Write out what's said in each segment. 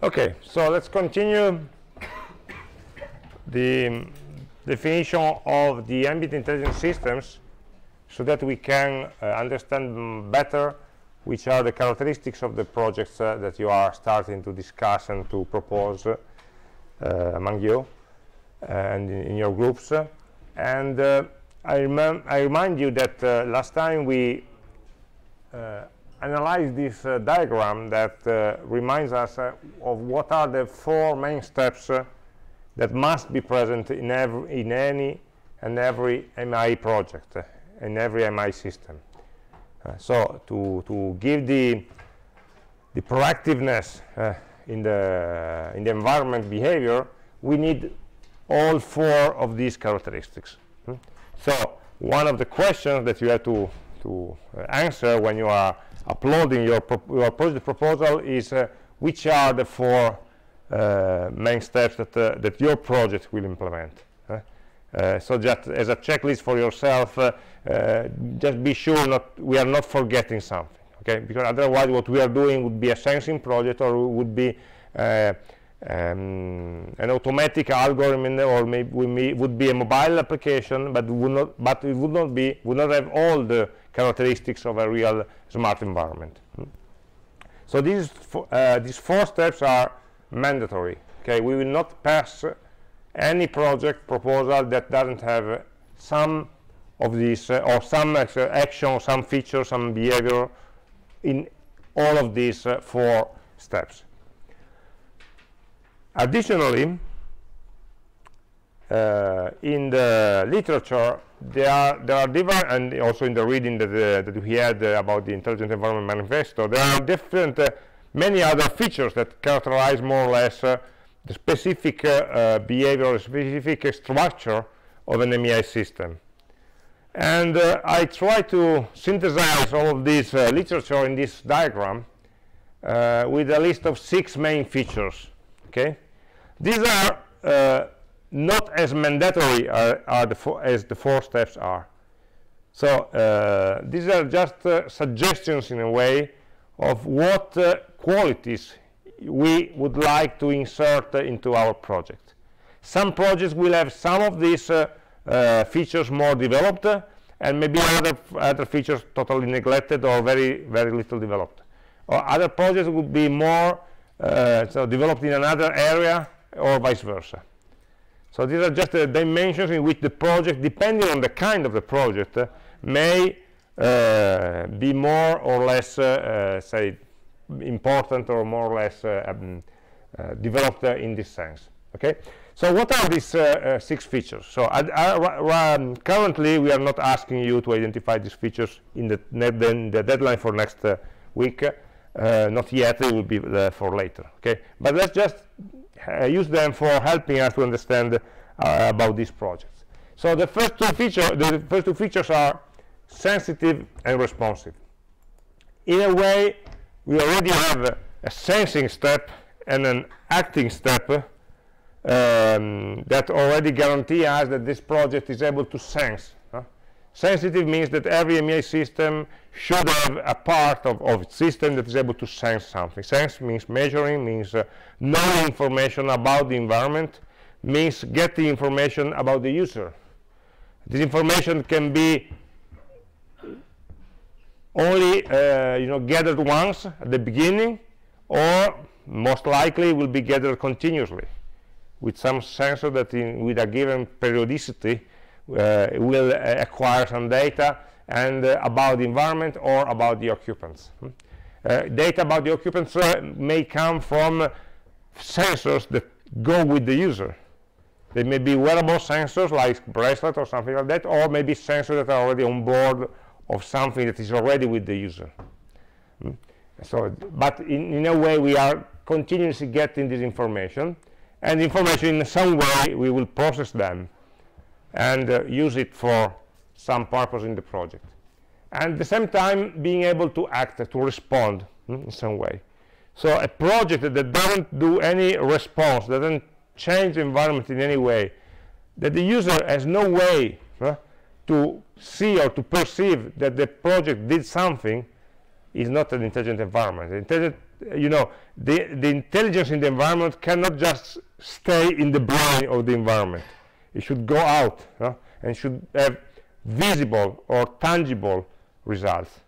Okay, so let's continue the definition of the ambient intelligent systems so that we can uh, understand better which are the characteristics of the projects uh, that you are starting to discuss and to propose uh, among you and in, in your groups. And uh, I, I, remind you that uh, last time we uh, analyzed this diagram that reminds us of what are the four main steps that must be present in, every, in any and every AmI project, uh, in every AmI system. Uh, so to, to give the, the proactiveness uh, in, the, in the environment behavior, we need all four of these characteristics. Hmm? So one of the questions that you have to, to uh, answer when you are uploading your, your project proposal is uh, which are the four uh, main steps that, uh, that your project will implement. Uh, so just as a checklist for yourself, just be sure not we are not forgetting something, okay? Because otherwise, what we are doing would be a sensing project, or would be um, an automatic algorithm, or maybe may, would be a mobile application, but would not, but it would not be, would not have all the characteristics of a real smart environment. So these, uh, these four steps are mandatory okay we will not pass any project proposal that doesn't have some of these uh, or some action some feature some behavior in all of these uh, four steps additionally uh, in the literature there are there are different and also in the reading that, uh, that we had uh, about the intelligent environment manifesto there are different uh, many other features that characterize more or less uh, the specific uh, behavior, specific structure of an AmI system. And I try to synthesize all of this literature in this diagram with a list of six main features. Okay, These are not as mandatory are, are the as the four steps are. So these are just suggestions in a way of what uh, qualities we would like to insert uh, into our project. Some projects will have some of these uh, uh features more developed uh, and maybe other, other features totally neglected or very, very little developed. Or other projects would be more uh, so developed in another area or vice versa. So these are just the dimensions in which the project, depending on the kind of the project, may uh, be more or less, uh, say, important or more or less uh, um, developed in this sense. Okay. So what are these six features? So um, currently we are not asking you to identify these features in the, the deadline for next week. Uh, not yet it will be uh, for later okay but let's just uh, use them for helping us to understand about these projects so the first two features the first two features are sensitive and responsive. In a way, we already have a, a sensing step and an acting step um, that already guarantee us that this project is able to sense. Sensitive means that every AmI system should have a part of, of its system that is able to sense something. Sense means measuring, means uh, knowing information about the environment, means getting information about the user. This information can be only uh, you know gathered once at the beginning or most likely will be gathered continuously with some sensor that in, with a given periodicity will uh, acquire some data and uh, about the environment or about the occupants. Hmm? Uh, data about the occupants may come from sensors that go with the user. They may be wearable sensors like bracelet or something like that, or maybe sensors that are already on board of something that is already with the user. Mm? So, but in, in a way we are continuously getting this information and information in some way we will process them and uh, use it for some purpose in the project. And at the same time being able to act, to respond mm, in some way. So a project that doesn't do any response, doesn't change the environment in any way, that the user has no way uh, to see or to perceive that the project did something is not an intelligent environment. Intelligent you know the the intelligence in the environment cannot just stay in the brain of the environment it should go out and should have visible or tangible results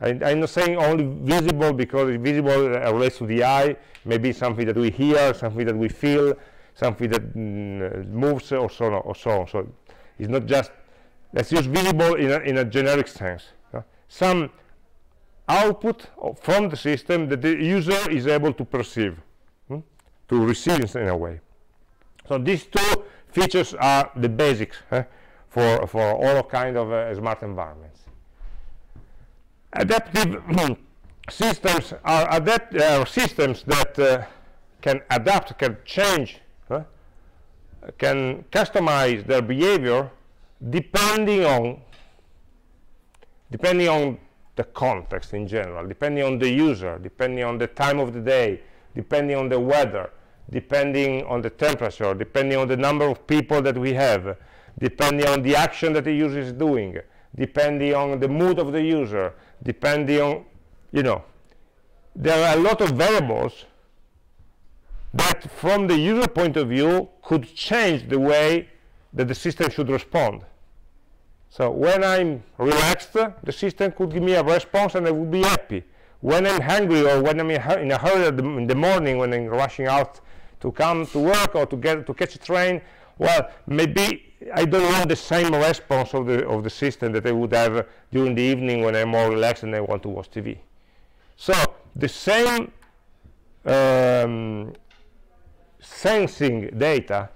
I, am not saying only visible because visible relates to the eye maybe something that we hear something that we feel something that mm, moves or so on or so on so it's not just let's use visible in a, in a generic sense some output from the system that the user is able to perceive, hmm? to receive in a way. So these two features are the basics eh, for, for all kind of uh, smart environments. Adaptive systems are adapt uh, systems that uh, can adapt, can change, can customize their behavior depending on depending on the context in general, depending on the user, depending on the time of the day, depending on the weather, depending on the temperature, depending on the number of people that we have, depending on the action that the user is doing, depending on the mood of the user, depending on, you know, there are a lot of variables that from the user point of view could change the way that the system should respond. So when I'm relaxed, the system could give me a response and I would be happy. When I'm hungry or when I'm in a hurry in the morning when I'm rushing out to come to work or to get to catch a train, well, maybe I don't want the same response of the of the system that I would have during the evening when I'm more relaxed and I want to watch TV. So the same um, sensing data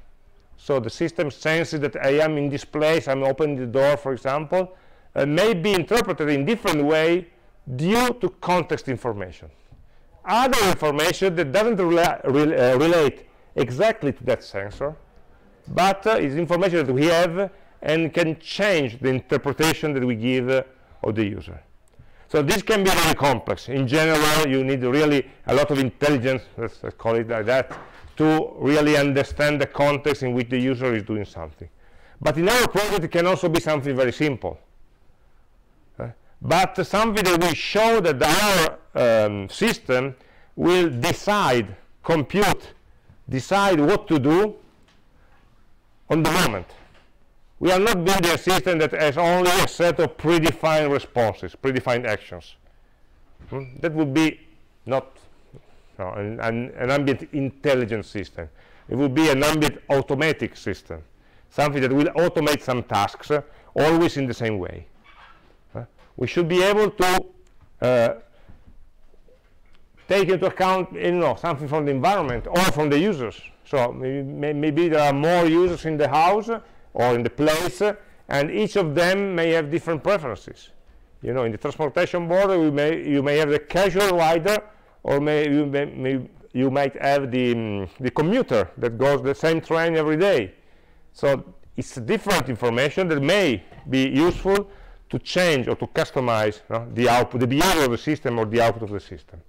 so the system senses that I am in this place, I'm opening the door, for example, uh, may be interpreted in different way due to context information. Other information that doesn't rela re uh, relate exactly to that sensor, but uh, is information that we have and can change the interpretation that we give uh, of the user. So this can be very complex. In general, you need really a lot of intelligence, let's, let's call it like that, to really understand the context in which the user is doing something. But in our project, it can also be something very simple. Uh, but something that will show that our um, system will decide, compute, decide what to do on the moment. We are not building a system that has only a set of predefined responses, predefined actions. Hmm? That would be not no, an, an, an ambient intelligence system. It would be an ambient automatic system, something that will automate some tasks, uh, always in the same way. We should be able to uh, take into account you know, something from the environment or from the users. So maybe, maybe there are more users in the house or in the place, and each of them may have different preferences. You know, in the transportation board, may, you may have the casual rider or may you, may, may, you might have the, um, the commuter that goes the same train every day. So it's different information that may be useful to change or to customize you know, the output, the behavior of the system or the output of the system.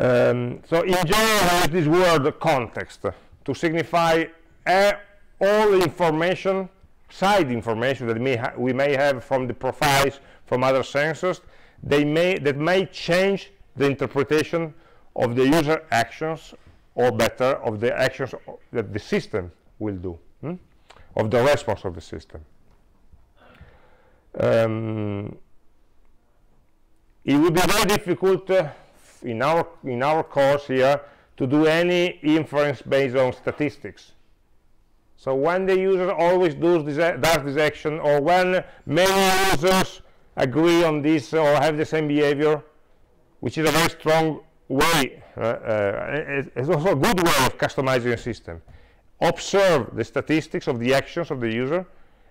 Um, so in general, use this word context to signify uh, all information, side information that may we may have from the profiles from other sensors, they may, that may change the interpretation of the user actions or better of the actions that the system will do hmm? of the response of the system um, it would be very difficult uh, in our in our course here to do any inference based on statistics so when the user always does this, does this action or when many users agree on this or have the same behavior which is a very strong way, uh, uh, it's also a good way of customizing a system. Observe the statistics of the actions of the user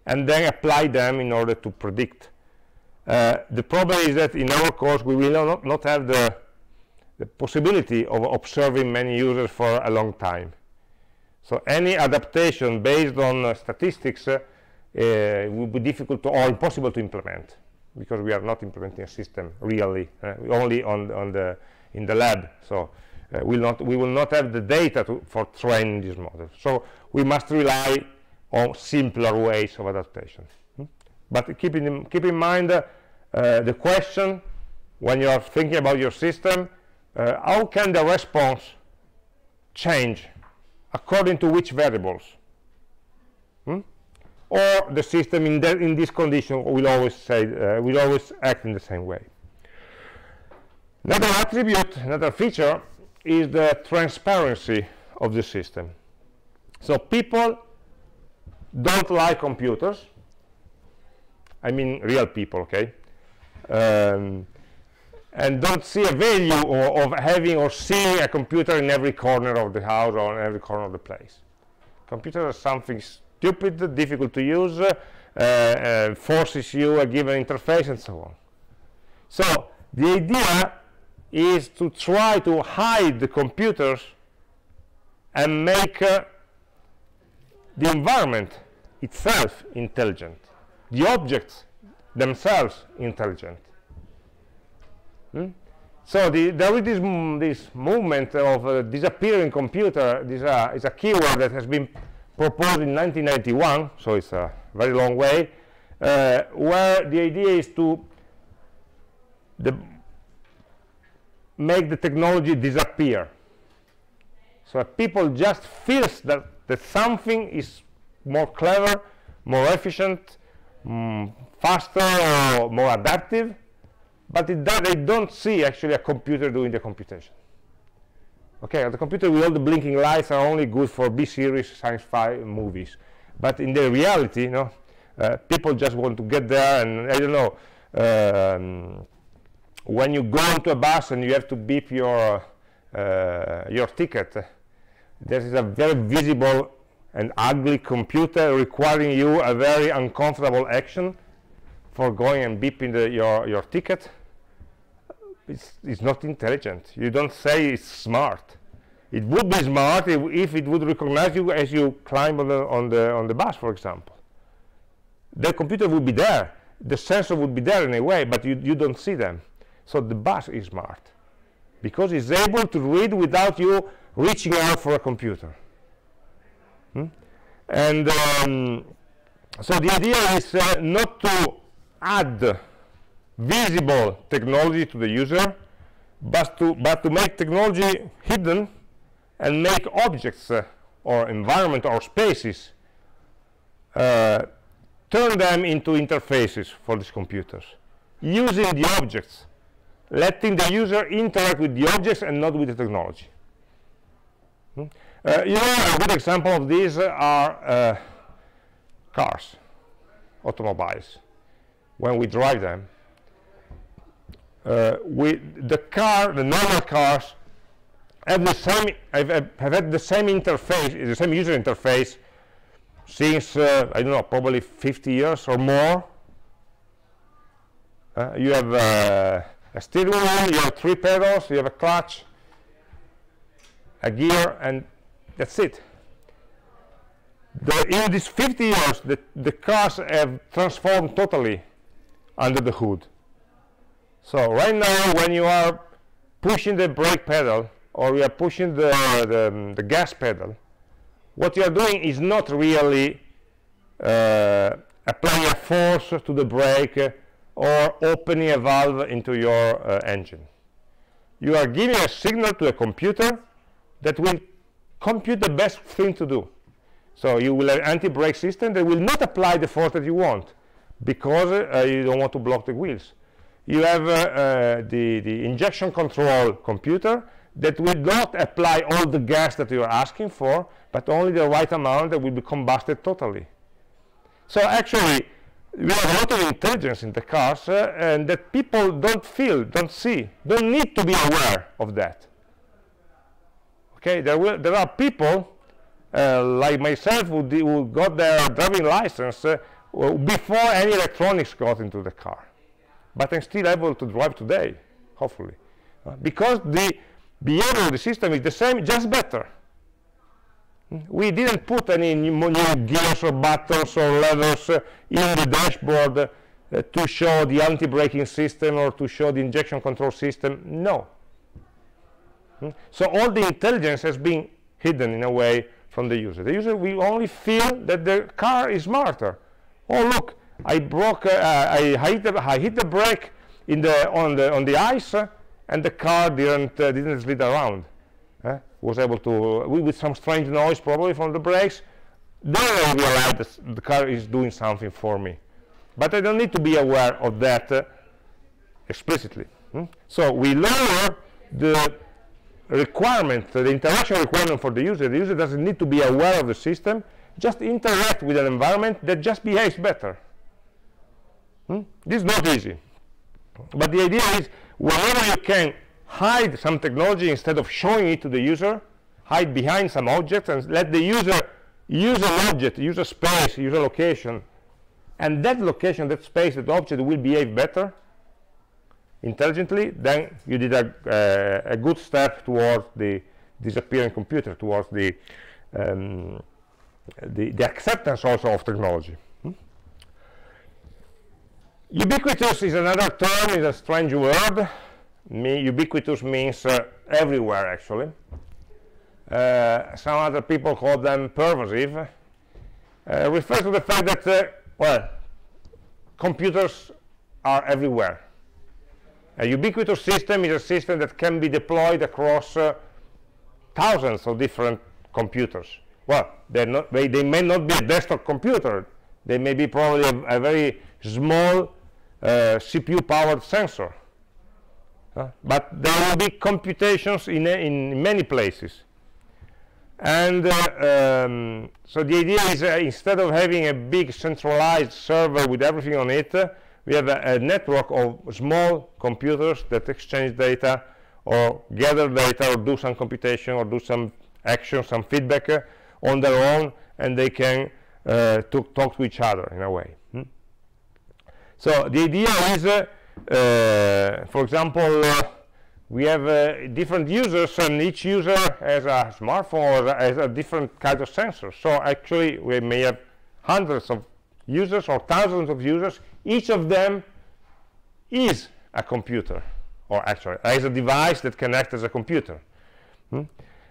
and then apply them in order to predict. Uh, the problem is that in our course we will not, not have the, the possibility of observing many users for a long time. So any adaptation based on uh, statistics uh, uh, will be difficult to, or impossible to implement because we are not implementing a system really uh, only on on the in the lab so uh, we'll not we will not have the data to, for training this model so we must rely on simpler ways of adaptation hmm? but keep in keep in mind uh, the question when you're thinking about your system, uh, how can the response change according to which variables? Hmm? Or the system in, in this condition will always say uh, will always act in the same way. Another attribute, another feature, is the transparency of the system. So people don't like computers. I mean real people, okay? Um, and don't see a value of, of having or seeing a computer in every corner of the house or in every corner of the place. Computers are something stupid, difficult to use, uh, uh, forces you a given interface and so on. So the idea is to try to hide the computers and make uh, the environment itself intelligent, the objects themselves intelligent. Hmm? So the, there is this, this movement of uh, disappearing computer. This uh, is a keyword that has been proposed in 1991, so it's a very long way, uh, where the idea is to the, make the technology disappear. So people just feel that, that something is more clever, more efficient, mm, faster, or more adaptive, but do, they don't see actually a computer doing the computation. Okay, the computer with all the blinking lights are only good for B-series science fi movies. But in the reality, you know, uh, people just want to get there and, I don't know, um, when you go into a bus and you have to beep your, uh, your ticket, there is a very visible and ugly computer requiring you a very uncomfortable action for going and beeping the, your, your ticket it's, it's not intelligent. You don't say it's smart. It would be smart if, if, it would recognize you as you climb on the, on, the, on the bus, for example. The computer would be there. The sensor would be there in a way, but you, you don't see them. So the bus is smart because it's able to read without you reaching out for a computer. Hmm? And um, so the idea is uh, not to add visible technology to the user, but to, but to make technology hidden and make objects uh, or environment or spaces, uh, turn them into interfaces for these computers, using the objects, letting the user interact with the objects and not with the technology. Hmm? Uh, you know, a good example of these are uh, cars, automobiles. When we drive them, uh, we, the car, the normal cars, have the same have, have had the same interface, the same user interface since uh, I don't know, probably 50 years or more. Uh, you have uh, a steering wheel, you have three pedals, you have a clutch, a gear, and that's it. The, in these 50 years, the, the cars have transformed totally under the hood. So right now, when you are pushing the brake pedal or you are pushing the, the, the gas pedal, what you are doing is not really uh, applying a force to the brake or opening a valve into your uh, engine. You are giving a signal to a computer that will compute the best thing to do. So you will have anti-brake system that will not apply the force that you want because uh, you don't want to block the wheels you have uh, uh, the, the injection control computer that will not apply all the gas that you are asking for, but only the right amount that will be combusted totally. So actually, we have a lot of intelligence in the cars, uh, and that people don't feel, don't see, don't need to be aware of that. Okay, there, will, there are people uh, like myself who, who, got their driving license uh, before any electronics got into the car but I'm still able to drive today, hopefully. Uh, because the behavior of the system is the same, just better. We didn't put any new, gears or buttons or levers uh, in the dashboard uh, to show the anti-braking system or to show the injection control system. No. Hmm? So all the intelligence has been hidden in a way from the user. The user will only feel that the car is smarter. Oh, look, I broke, uh, I, hit the, I hit the brake in the on the on the ice uh, and the car didn't uh, didn't slid around uh, was able to with some strange noise probably from the brakes. Then I realize the car is doing something for me. But I don't need to be aware of that uh, explicitly hmm? so we lower the requirement the interaction requirement for the user. The user doesn't need to be aware of the system. Just interact with an environment that just behaves better hmm? this is not easy but the idea is whenever you can hide some technology instead of showing it to the user hide behind some object and let the user use an object, use a space, use a location, and that location, that space, that object will behave better intelligently, then you did a, uh, a good step towards the disappearing computer, towards the, um, the, the, acceptance also of technology. Ubiquitous is another term, is a strange word. Me, ubiquitous means uh, everywhere, actually. Uh, some other people call them pervasive, uh, refers to the fact that, uh, well, computers are everywhere. A ubiquitous system is a system that can be deployed across uh, thousands of different computers. Well, not, they, they, may not be a desktop computer. They may be probably a, a very small uh, CPU-powered sensor. Uh, but there will be computations in, in many places and uh, um, so the idea is uh, instead of having a big centralized server with everything on it uh, we have a, a, network of small computers that exchange data or gather data or do some computation or do some action some feedback uh, on their own and they can uh, talk to each other in a way hmm? So the idea is uh, for example we have uh, different users and each user has a smartphone or has a different kind of sensor. So actually we may have hundreds of users or thousands of users. Each of them is a computer or actually is a device that can act as a computer. Hmm?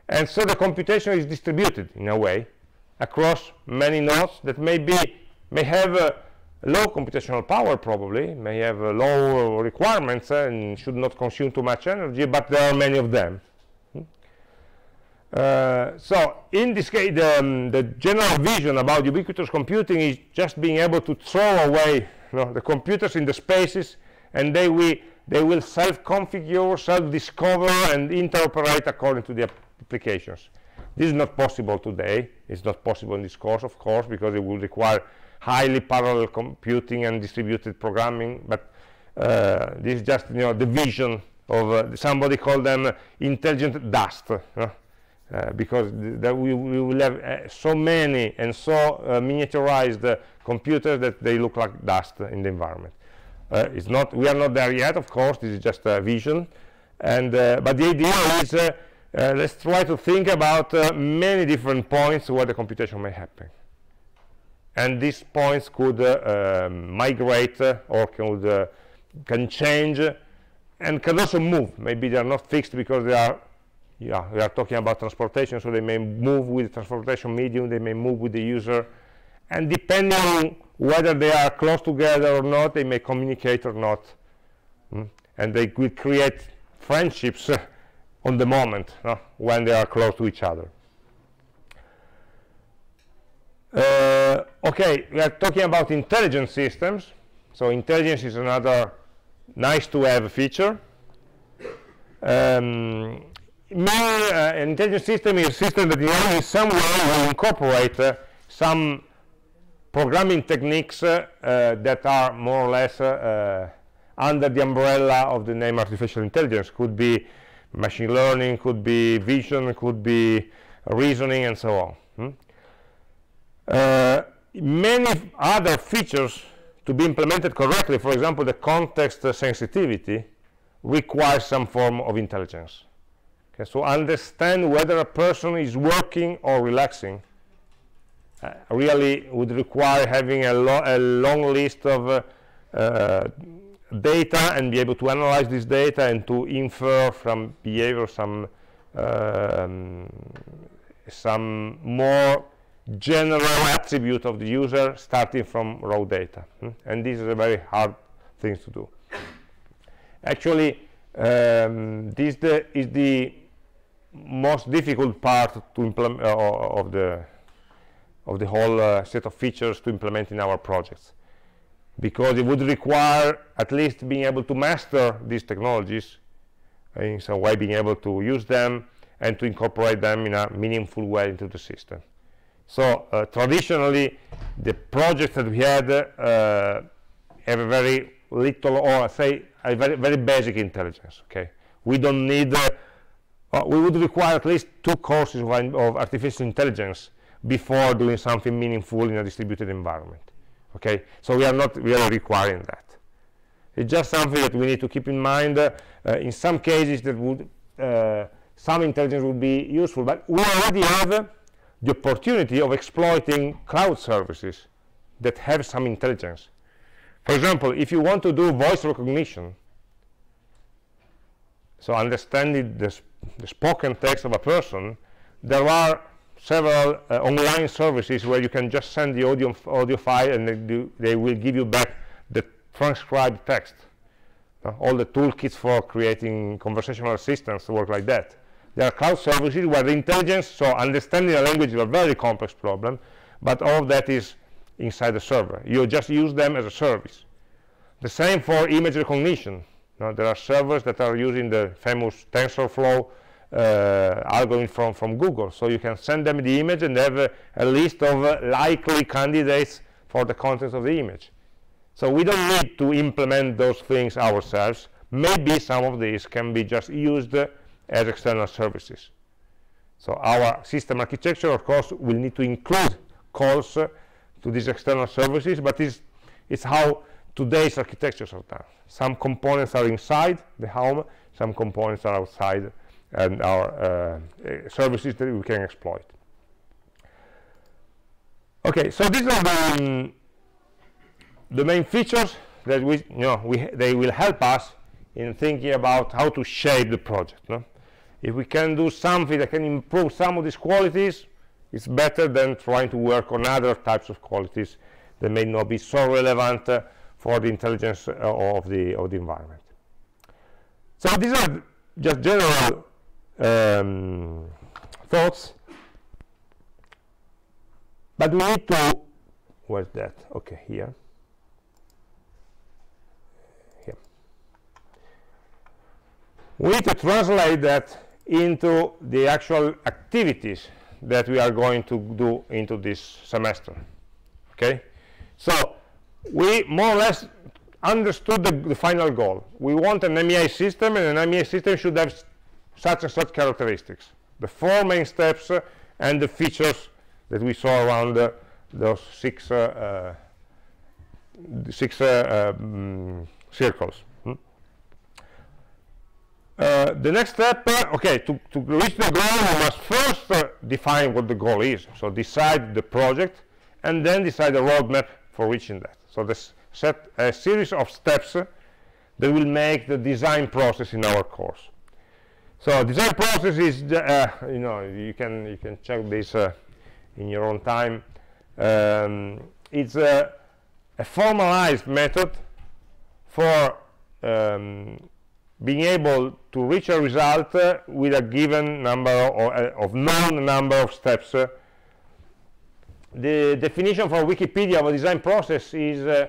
and so the computation is distributed in a way across many nodes that may be may have uh, low computational power probably, may have uh, low requirements uh, and should not consume too much energy, but there are many of them. Hmm? Uh, so in this case, the, um, the, general vision about ubiquitous computing is just being able to throw away you know, the computers in the spaces and they, we, they will self-configure, self-discover and interoperate according to the applications. This is not possible today. It's not possible in this course, of course, because it will require highly parallel computing and distributed programming, but uh, this is just you know the vision of uh, somebody called them intelligent dust, uh, because th we, we, will have uh, so many and so uh, miniaturized uh, computers that they look like dust in the environment. it's not we are not there yet, of course. This is just a vision, and but the idea is. let's try to think about many different points where the computation may happen and these points could uh, um, migrate uh, or could, uh, can change and can also move. Maybe they are not fixed because they are, yeah, we are talking about transportation, so they may move with the transportation medium, they may move with the user, and depending on whether they are close together or not, they may communicate or not, mm? and they will create friendships on the moment when they are close to each other. Uh, okay, we are talking about intelligent systems. So intelligence is another nice to have feature. Um, uh, an intelligent system is a system that in some way will incorporate uh, some programming techniques uh, uh, that are more or less uh, under the umbrella of the name artificial intelligence. Could be machine learning, could be vision, could be reasoning, and so on. Hmm? Uh, many other features to be implemented correctly, for example, the context sensitivity, requires some form of intelligence. Okay, so understand whether a person is working or relaxing uh, really would require having a, lo a long list of uh, uh, data and be able to analyze this data and to infer from behavior some um, some more general attribute of the user starting from raw data. Hmm? And this is a very hard thing to do. Actually, um, this the, is the most difficult part to implement uh, of the of the whole uh, set of features to implement in our projects because it would require at least being able to master these technologies in some way being able to use them and to incorporate them in a meaningful way into the system so uh, traditionally the projects that we had uh, have a very little or I say a very very basic intelligence okay? We don't need uh, uh we would require at least two courses of, artificial intelligence before doing something meaningful in a distributed environment okay? So we are not really requiring that. It's just something that we need to keep in mind uh, in some cases that would uh, some intelligence would be useful but we already have the opportunity of exploiting cloud services that have some intelligence for example if you want to do voice recognition so understanding the, sp the spoken text of a person there are several uh, online services where you can just send the audio, audio file and they, do, they will give you back the transcribed text. Uh, all the toolkits for creating conversational assistants work like that. There are cloud services where the intelligence, so understanding a language is a very complex problem, but all of that is inside the server. You just use them as a service. The same for image recognition. Now, there are servers that are using the famous TensorFlow uh, algorithm from, from Google. So you can send them the image and have a, a list of uh, likely candidates for the contents of the image. So we don't need to implement those things ourselves. Maybe some of these can be just used uh, as external services. So our system architecture, of course, will need to include calls uh, to these external services, but it's, it's how today's architectures are done. Some components are inside the home, some components are outside and our uh, services that we can exploit. Okay, so these are the, um, the main features that we, you know, we they will help us in thinking about how to shape the project. No? If we can do something that can improve some of these qualities, it's better than trying to work on other types of qualities that may not be so relevant uh, for the intelligence uh, of the of the environment. So these are just general um, thoughts. But we need to where's that? Okay here. Here. We need to translate that into the actual activities that we are going to do into this semester okay so we more or less understood the, the final goal we want an AmI system and an AmI system should have such and such characteristics. The four main steps uh, and the features that we saw around uh, those six, uh, uh six uh, um, circles. Uh, the next step, okay, to, to reach the goal, we must first define what the goal is. So decide the project and then decide the roadmap for reaching that. So this set a series of steps that will make the design process in our course. So design process is, uh, you know, you can you can check this uh, in your own time. Um, it's a, a, formalized method for um, being able to reach a result uh, with a given number or, uh, of known number of steps. Uh, the definition for Wikipedia of a design process is uh,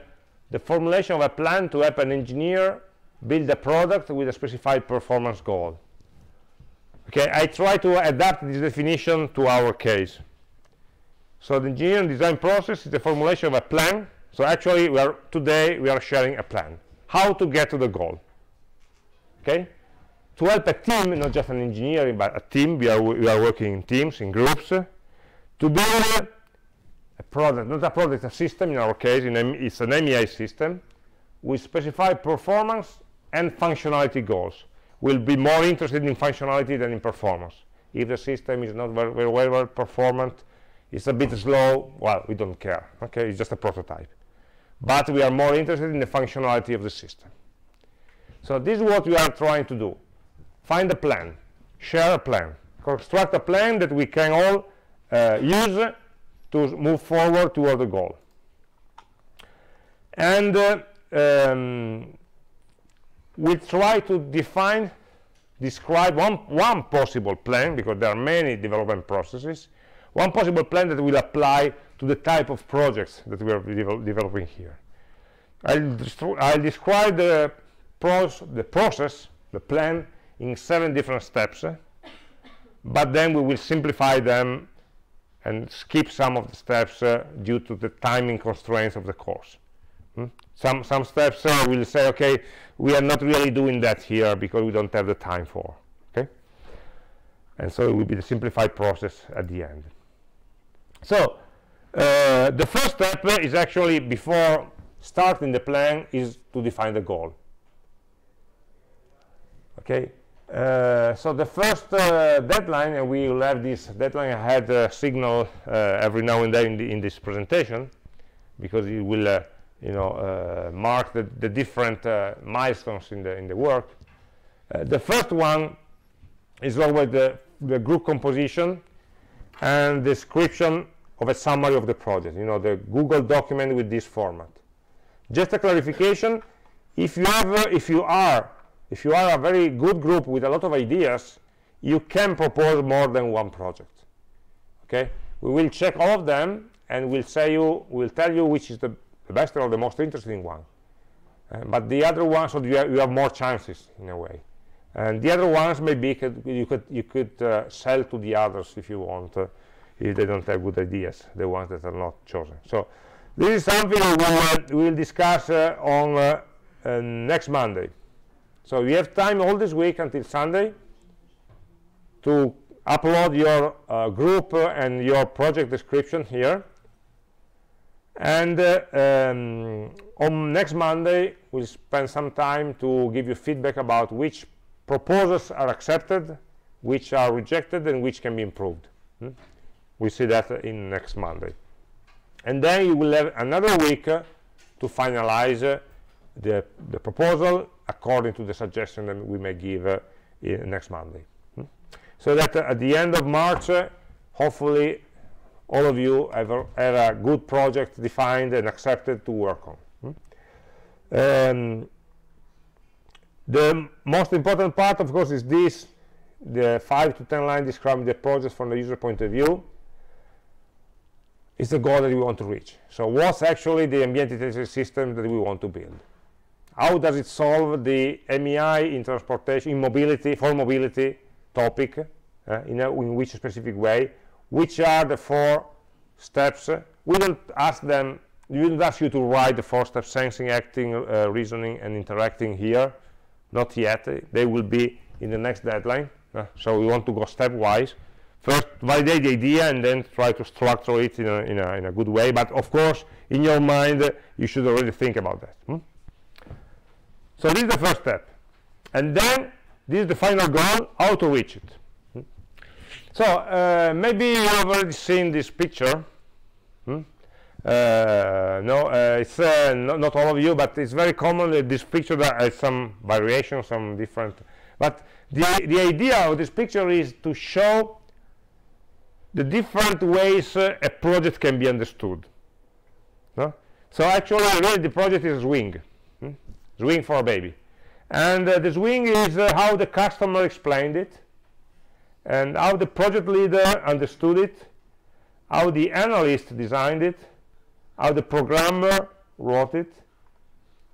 the formulation of a plan to help an engineer build a product with a specified performance goal. Okay, I try to adapt this definition to our case. So the engineering design process is the formulation of a plan. So actually, we are today we are sharing a plan. How to get to the goal. Okay? To help a team, not just an engineering, but a team, we are, we are working in teams, in groups, uh, to build a product, not a product, a system in our case, in it's an AmI system, with specified performance and functionality goals we'll be more interested in functionality than in performance. If the system is not very, very well performant, it's a bit slow, well, we don't care, okay, it's just a prototype. But we are more interested in the functionality of the system. So this is what we are trying to do. Find a plan, share a plan, construct a plan that we can all uh, use to move forward toward the goal. And uh, um, we try to define, describe one, one possible plan, because there are many development processes, one possible plan that will apply to the type of projects that we are developing here. I'll, I'll describe the, pros the process, the plan, in seven different steps, but then we will simplify them and skip some of the steps uh, due to the timing constraints of the course. Hmm? Some, some steps uh, will say, okay, we are not really doing that here because we don't have the time for, okay? And so it will be the simplified process at the end. So, uh, the first step is actually, before starting the plan, is to define the goal. Okay, uh, so the first uh, deadline, and we will have this deadline ahead uh, signal uh, every now and then in, the, in, this presentation, because it will, uh, you know, uh, mark the, the different milestones in the in the work. the first one is always the, the group composition and description of a summary of the project. You know, the Google document with this format. Just a clarification: if you have, if you are if you are a very good group with a lot of ideas, you can propose more than one project. Okay? We will check all of them and we'll say you we'll tell you which is the, best or the most interesting one. Uh, but the other ones, so you have, you have, more chances in a way. And the other ones maybe could, you could you could uh, sell to the others if you want, uh, if they don't have good ideas, the ones that are not chosen. So this is something we will, uh, we will discuss uh, on uh, next Monday. So you have time all this week until Sunday to upload your uh, group and your project description here. And uh, um, on next Monday, we'll spend some time to give you feedback about which proposals are accepted, which are rejected, and which can be improved. Hmm? We see that in next Monday. And then you will have another week uh, to finalize uh, the, the proposal according to the suggestion that we may give uh, next Monday. Hmm? So that uh, at the end of March, uh, hopefully all of you have a, have a, good project defined and accepted to work on. Hmm? Um, the most important part, of course, is this, the 5 to 10 line describing the project from the user point of view It's the goal that we want to reach. So what's actually the ambient intelligence system that we want to build? How does it solve the AmI in transportation, in mobility, for mobility topic, uh, in, a, in which specific way, which are the four steps. We don't ask them, we don't ask you to write the four steps, sensing, acting, uh, reasoning, and interacting here, not yet. They will be in the next deadline. Uh, so we want to go stepwise. First, validate the idea and then try to structure it in a, in a, in a good way. But of course, in your mind, you should already think about that. Hmm? So this is the first step. And then this is the final goal, how to reach it. So uh, maybe you have already seen this picture. Hmm? Uh, no, uh, it's uh, not, not, all of you, but it's very common this picture that has some variation, some different. But the, the idea of this picture is to show the different ways uh, a project can be understood. No? So actually, really, the project is a swing. Swing for a baby. And uh, the swing is uh, how the customer explained it, and how the project leader understood it, how the analyst designed it, how the programmer wrote it,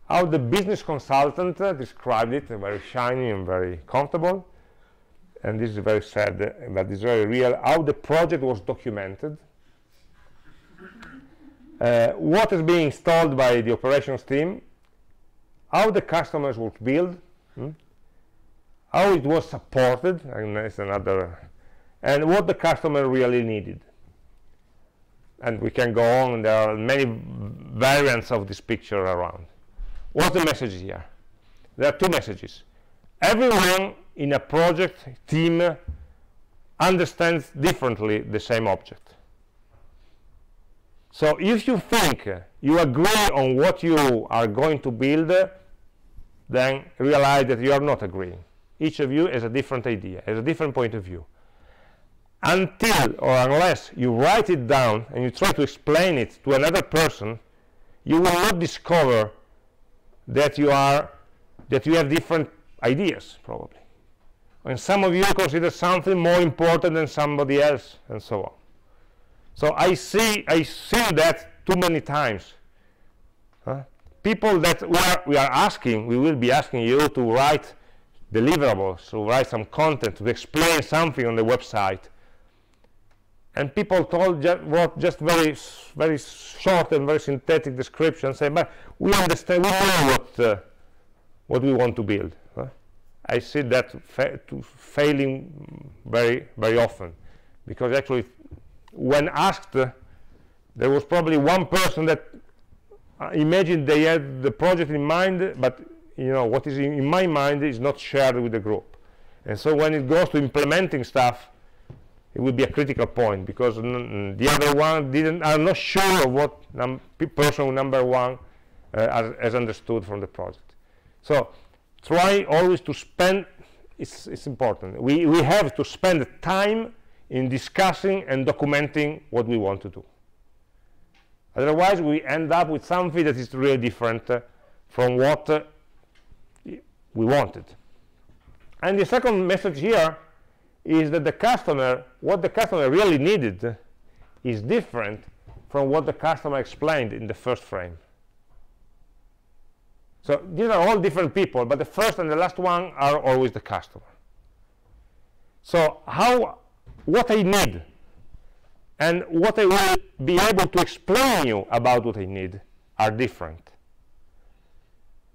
how the business consultant uh, described it, very shiny and very comfortable, and this is very sad, uh, but it's very real, how the project was documented, uh, what is being installed by the operations team, how the customers would build, hmm? how it was supported, and that's another, and what the customer really needed. And we can go on, there are many variants of this picture around. What's the message here? There are two messages. Everyone in a project team understands differently the same object. So if you think you agree on what you are going to build, then realize that you are not agreeing. Each of you has a different idea, has a different point of view. Until or unless you write it down and you try to explain it to another person, you will not discover that you are that you have different ideas, probably. And some of you consider something more important than somebody else, and so on. So I see, I see that too many times. People that we are, we are asking, we will be asking you to write deliverables, to write some content, to explain something on the website. And people told just, wrote just very, very short and very synthetic descriptions, say, but we understand, we know what, uh, what we want to build. I see that fa failing very, very often, because actually, when asked, uh, there was probably one person that uh, imagined they had the project in mind, but you know what is in, in my mind is not shared with the group. And so when it goes to implementing stuff, it will be a critical point because the other one didn't are not sure of what num person number one uh, has, has, understood from the project. So try always to spend. It's, it's important. We we have to spend time in discussing and documenting what we want to do. Otherwise, we end up with something that is really different uh, from what uh, we wanted. And the second message here is that the customer, what the customer really needed is different from what the customer explained in the first frame. So these are all different people, but the first and the last one are always the customer. So how, what I need and what I will be able to explain you about what I need are different.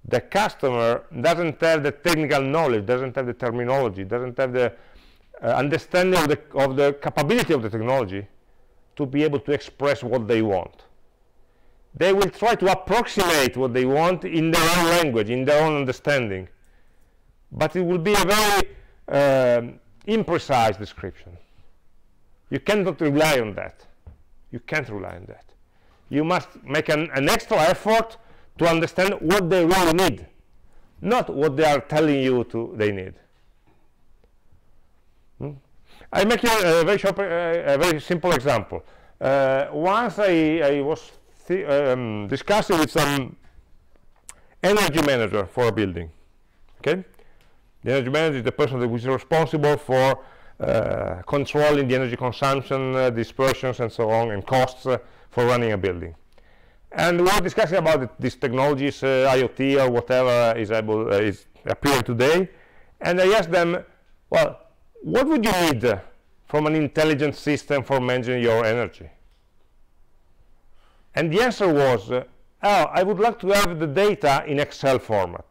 The customer doesn't have the technical knowledge, doesn't have the terminology, doesn't have the uh, understanding of the, of the capability of the technology to be able to express what they want. They will try to approximate what they want in their own language, in their own understanding. But it will be a very uh, imprecise description. You cannot rely on that. You can't rely on that. You must make an, an extra effort to understand what they really need, not what they are telling you to they need. Hmm? I make you a very short, uh, a very simple example. Uh, once I, I was um, discussing with some energy manager for a building. Okay, the energy manager is the person that is responsible for uh, controlling the energy consumption, uh, dispersions, and so on, and costs uh, for running a building. And we were discussing about these technologies, uh, IoT or whatever is able uh, is appearing today. And I asked them, well, what would you need from an intelligent system for managing your energy? And the answer was, oh, I would like to have the data in Excel format,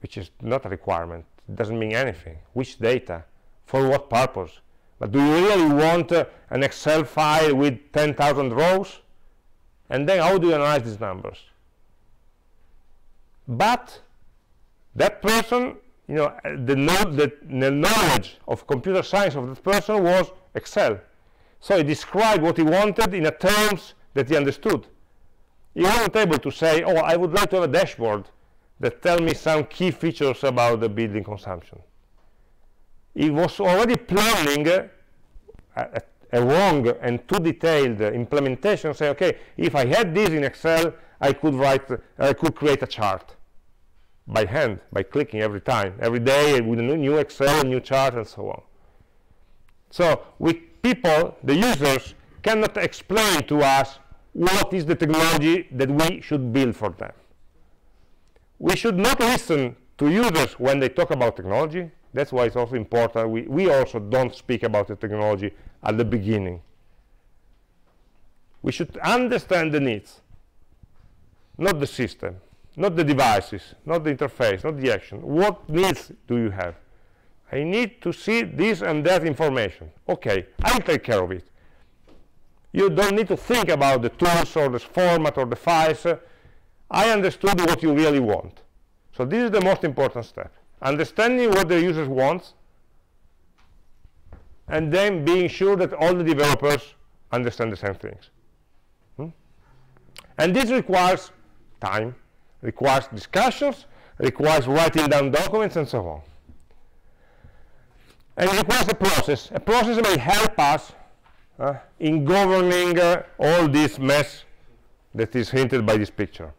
which is not a requirement it doesn't mean anything. Which data? For what purpose? But do you really want uh, an Excel file with 10,000 rows? And then how do you analyze these numbers? But that person, you know, the, know the, the knowledge of computer science of that person was Excel. So he described what he wanted in terms that he understood. He wasn't able to say, oh, I would like to have a dashboard that tell me some key features about the building consumption. It was already planning uh, a, a, a wrong and too detailed implementation, say, okay, if I had this in Excel, I could write, I could create a chart by hand, by clicking every time, every day with a new Excel, a new chart, and so on. So we people, the users, cannot explain to us what is the technology that we should build for them we should not listen to users when they talk about technology. That's why it's also important. We, we also don't speak about the technology at the beginning. We should understand the needs, not the system, not the devices, not the interface, not the action. What needs do you have? I need to see this and that information. Okay, I'll take care of it. You don't need to think about the tools or the format or the files. I understood what you really want. So this is the most important step. Understanding what the users want and then being sure that all the developers understand the same things. Hmm? And this requires time, requires discussions, requires writing down documents and so on. And it requires a process. A process may help us uh, in governing uh, all this mess that is hinted by this picture.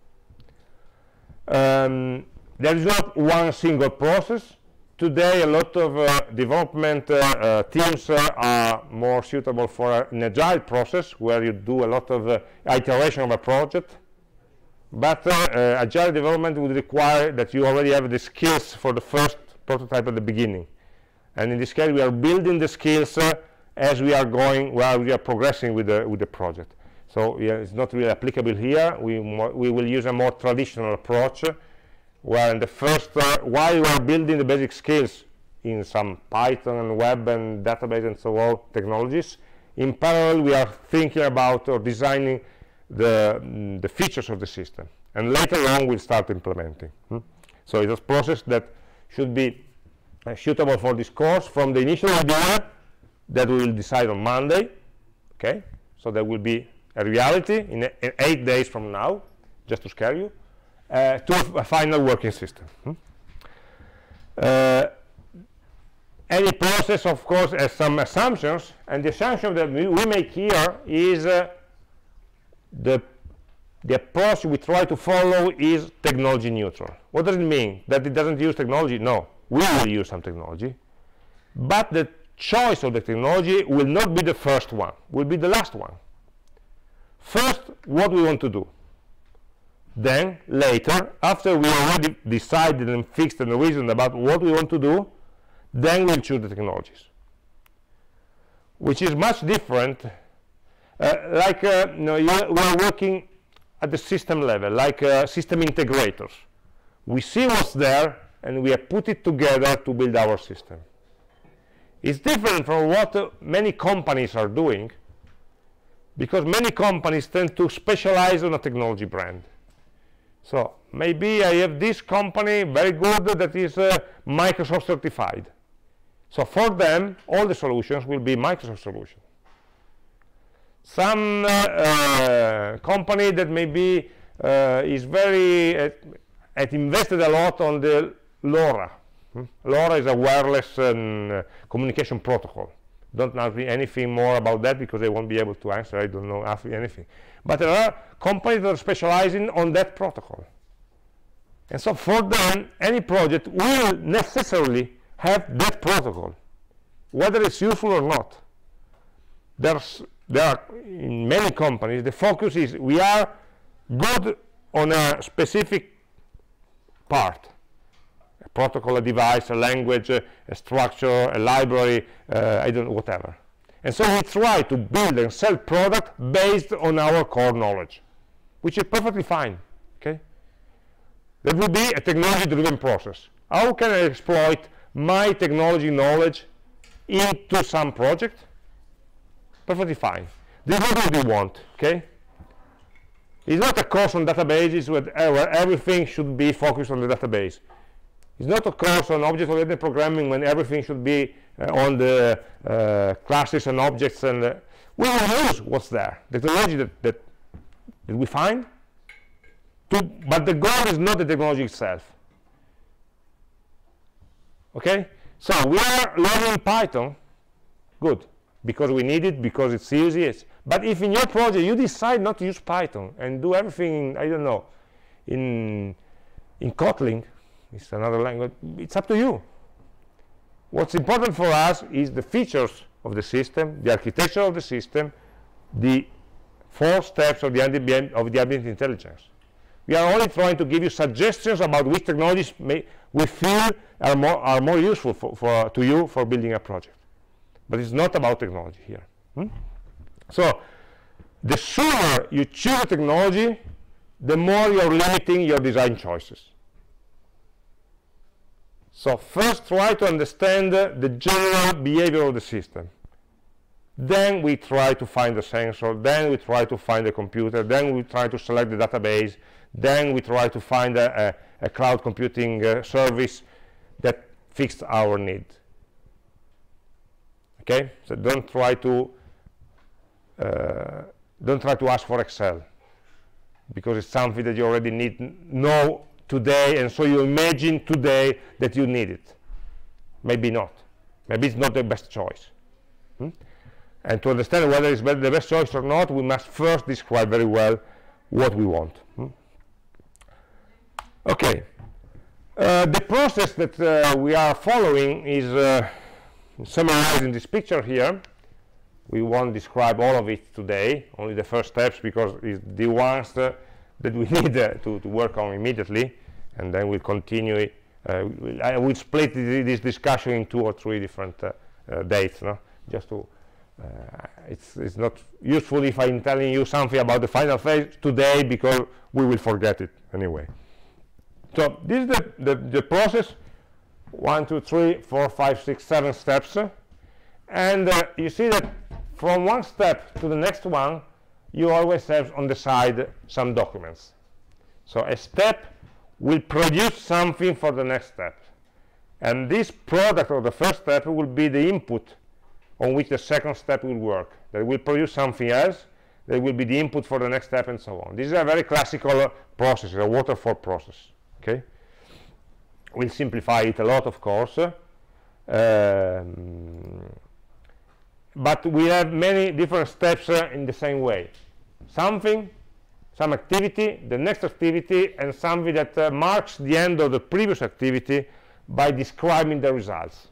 Um, there is not one single process. Today, a lot of uh, development uh, uh, teams uh, are more suitable for an agile process where you do a lot of uh, iteration of a project. But agile development would require that you already have the skills for the first prototype at the beginning. And in this case, we are building the skills as we are going, while we are progressing with the, with the project. So yeah, it's not really applicable here. We, we will use a more traditional approach where in the first, uh, while we are building the basic skills in some Python and web and database and so on technologies, in parallel we are thinking about or designing the, mm, the features of the system. And later on we'll start implementing. Hmm? So it's a process that should be uh, suitable for this course from the initial idea that we will decide on Monday. Okay, so there will be a reality in, in eight days from now, just to scare you uh, to a, a, final working system. Hmm? Uh, any process, of course, has some assumptions, and the assumption that we, we make here is uh, the, the approach we try to follow is technology neutral. What does it mean? That it doesn't use technology? No, we will use some technology, but the choice of the technology will not be the first one, will be the last one. First, what we want to do. Then later, after we already decided and fixed and reasoned about what we want to do, then we'll choose the technologies. Which is much different, uh, like uh, you know, we're working at the system level, like uh, system integrators. We see what's there and we put it together to build our system. It's different from what uh, many companies are doing because many companies tend to specialize on a technology brand so maybe I have this company, very good, that is uh, Microsoft certified. So for them, all the solutions will be Microsoft solutions. Some uh, uh, company that maybe uh, is very, uh, had invested a lot on the LoRa. Hmm? LoRa is a wireless um, communication protocol. Don't ask me anything more about that because I won't be able to answer. I don't know anything. But there are companies that are specializing on that protocol. And so for them, any project will necessarily have that protocol, whether it's useful or not. There's, there are, in many companies, the focus is we are good on a specific part, protocol, a device, a language, a, structure, a library, uh, I don't know, whatever. And so we try to build and sell product based on our core knowledge, which is perfectly fine. Okay, That would be a technology-driven process. How can I exploit my technology knowledge into some project? Perfectly fine. This is what we want, okay? It's not a course on databases where everything should be focused on the database. It's not a course on object-oriented programming when everything should be uh, on the uh, classes and objects and uh, we will use what's there, the technology that, that, that we find, to, but the goal is not the technology itself. Okay? So we are learning Python, good, because we need it, because it's easy. But if in your project you decide not to use Python and do everything, I don't know, in, in Kotlin, it's another language, it's up to you. What's important for us is the features of the system, the architecture of the system, the four steps of the, ambient, of the ambient intelligence. We are only trying to give you suggestions about which technologies may, we feel are more, are more useful for, for, to you for building a project. But it's not about technology here. Hmm? So the sooner you choose a technology, the more you're limiting your design choices. So first try to understand the general behavior of the system. Then we try to find the sensor, then we try to find the computer, then we try to select the database, then we try to find a, a, a cloud computing uh, service that fits our need. Okay, so don't try to uh, don't try to ask for Excel because it's something that you already need know today and so you imagine today that you need it maybe not maybe it's not the best choice hmm? and to understand whether it's the best choice or not we must first describe very well what we want hmm? Okay. Uh, the process that uh, we are following is uh, summarized in this picture here. We won't describe all of it today, only the first steps because it's the ones that we need uh, to, to, work on immediately, and then we'll continue. Uh, I will split this discussion in two or three different dates, no? just to uh, it's, it's not useful if I'm telling you something about the final phase today because we will forget it anyway. So this is the, the, the process, one, two, three, four, five, six, seven steps. And uh, you see that from one step to the next one, you always have on the side some documents. So a step will produce something for the next step. And this product of the first step will be the input on which the second step will work. That will produce something else that will be the input for the next step and so on. This is a very classical process, a waterfall process. Okay, We'll simplify it a lot, of course. Um, but we have many different steps uh, in the same way. Something, some activity, the next activity, and something that uh, marks the end of the previous activity by describing the results.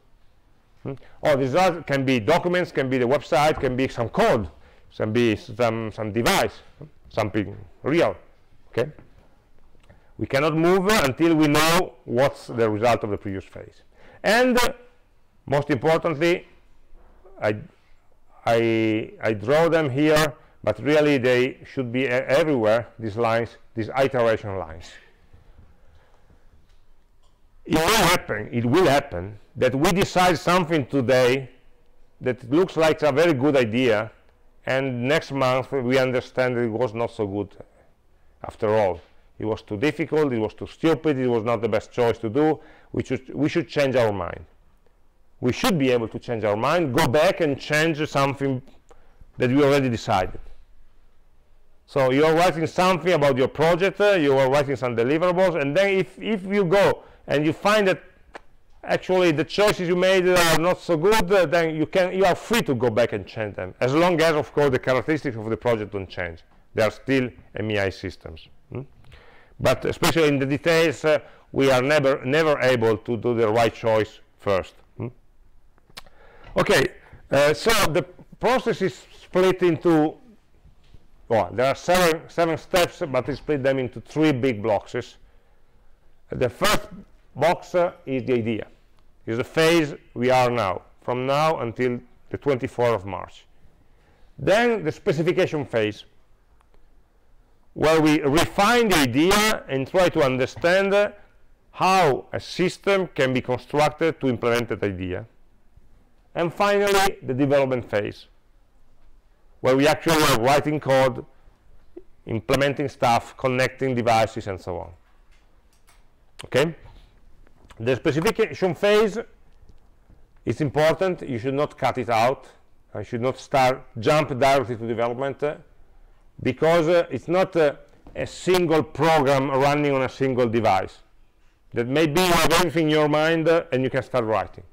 Hmm? Or the result can be documents, can be the website, can be some code, can be some, some device, something real. Okay? We cannot move until we know what's the result of the previous phase. And uh, most importantly, I, I, I draw them here, but really they should be everywhere, these lines, these iteration lines. It will happen, it will happen, that we decide something today that looks like a very good idea, and next month we understand it was not so good after all. It was too difficult, it was too stupid, it was not the best choice to do. We should, we should change our mind. We should be able to change our mind, go back and change something that we already decided. So you are writing something about your project, uh, you are writing some deliverables, and then if, if you go and you find that actually the choices you made are not so good, uh, then you can you are free to go back and change them, as long as, of course, the characteristics of the project don't change. They are still AmI systems. Hmm? But especially in the details, uh, we are never never able to do the right choice first. Hmm? Okay, uh, so the process is split into well, there are seven seven steps, but we split them into three big blocks. The first box uh, is the idea, is the phase we are now, from now until the 24th of March. Then the specification phase, where we refine the idea and try to understand how a system can be constructed to implement that idea. And finally, the development phase, where we actually are writing code, implementing stuff, connecting devices, and so on. Okay? The specification phase is important. You should not cut it out. You should not start jump directly to development uh, because uh, it's not uh, a single program running on a single device. That maybe you have everything in your mind uh, and you can start writing.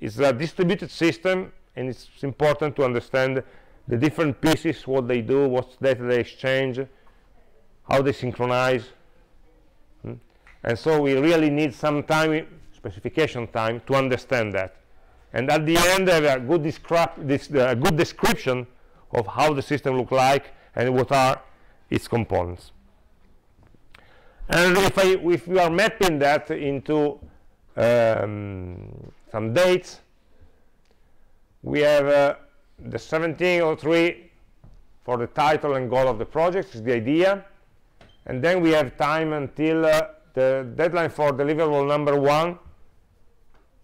It's a distributed system and it's important to understand the different pieces, what they do, what data they exchange, how they synchronize, and so we really need some time specification time to understand that. And at the end have a good, this, uh, good description of how the system look like and what are its components. And if, I, if we are mapping that into um, some dates we have uh, the 1703 for the title and goal of the project is the idea and then we have time until uh, the deadline for deliverable number one,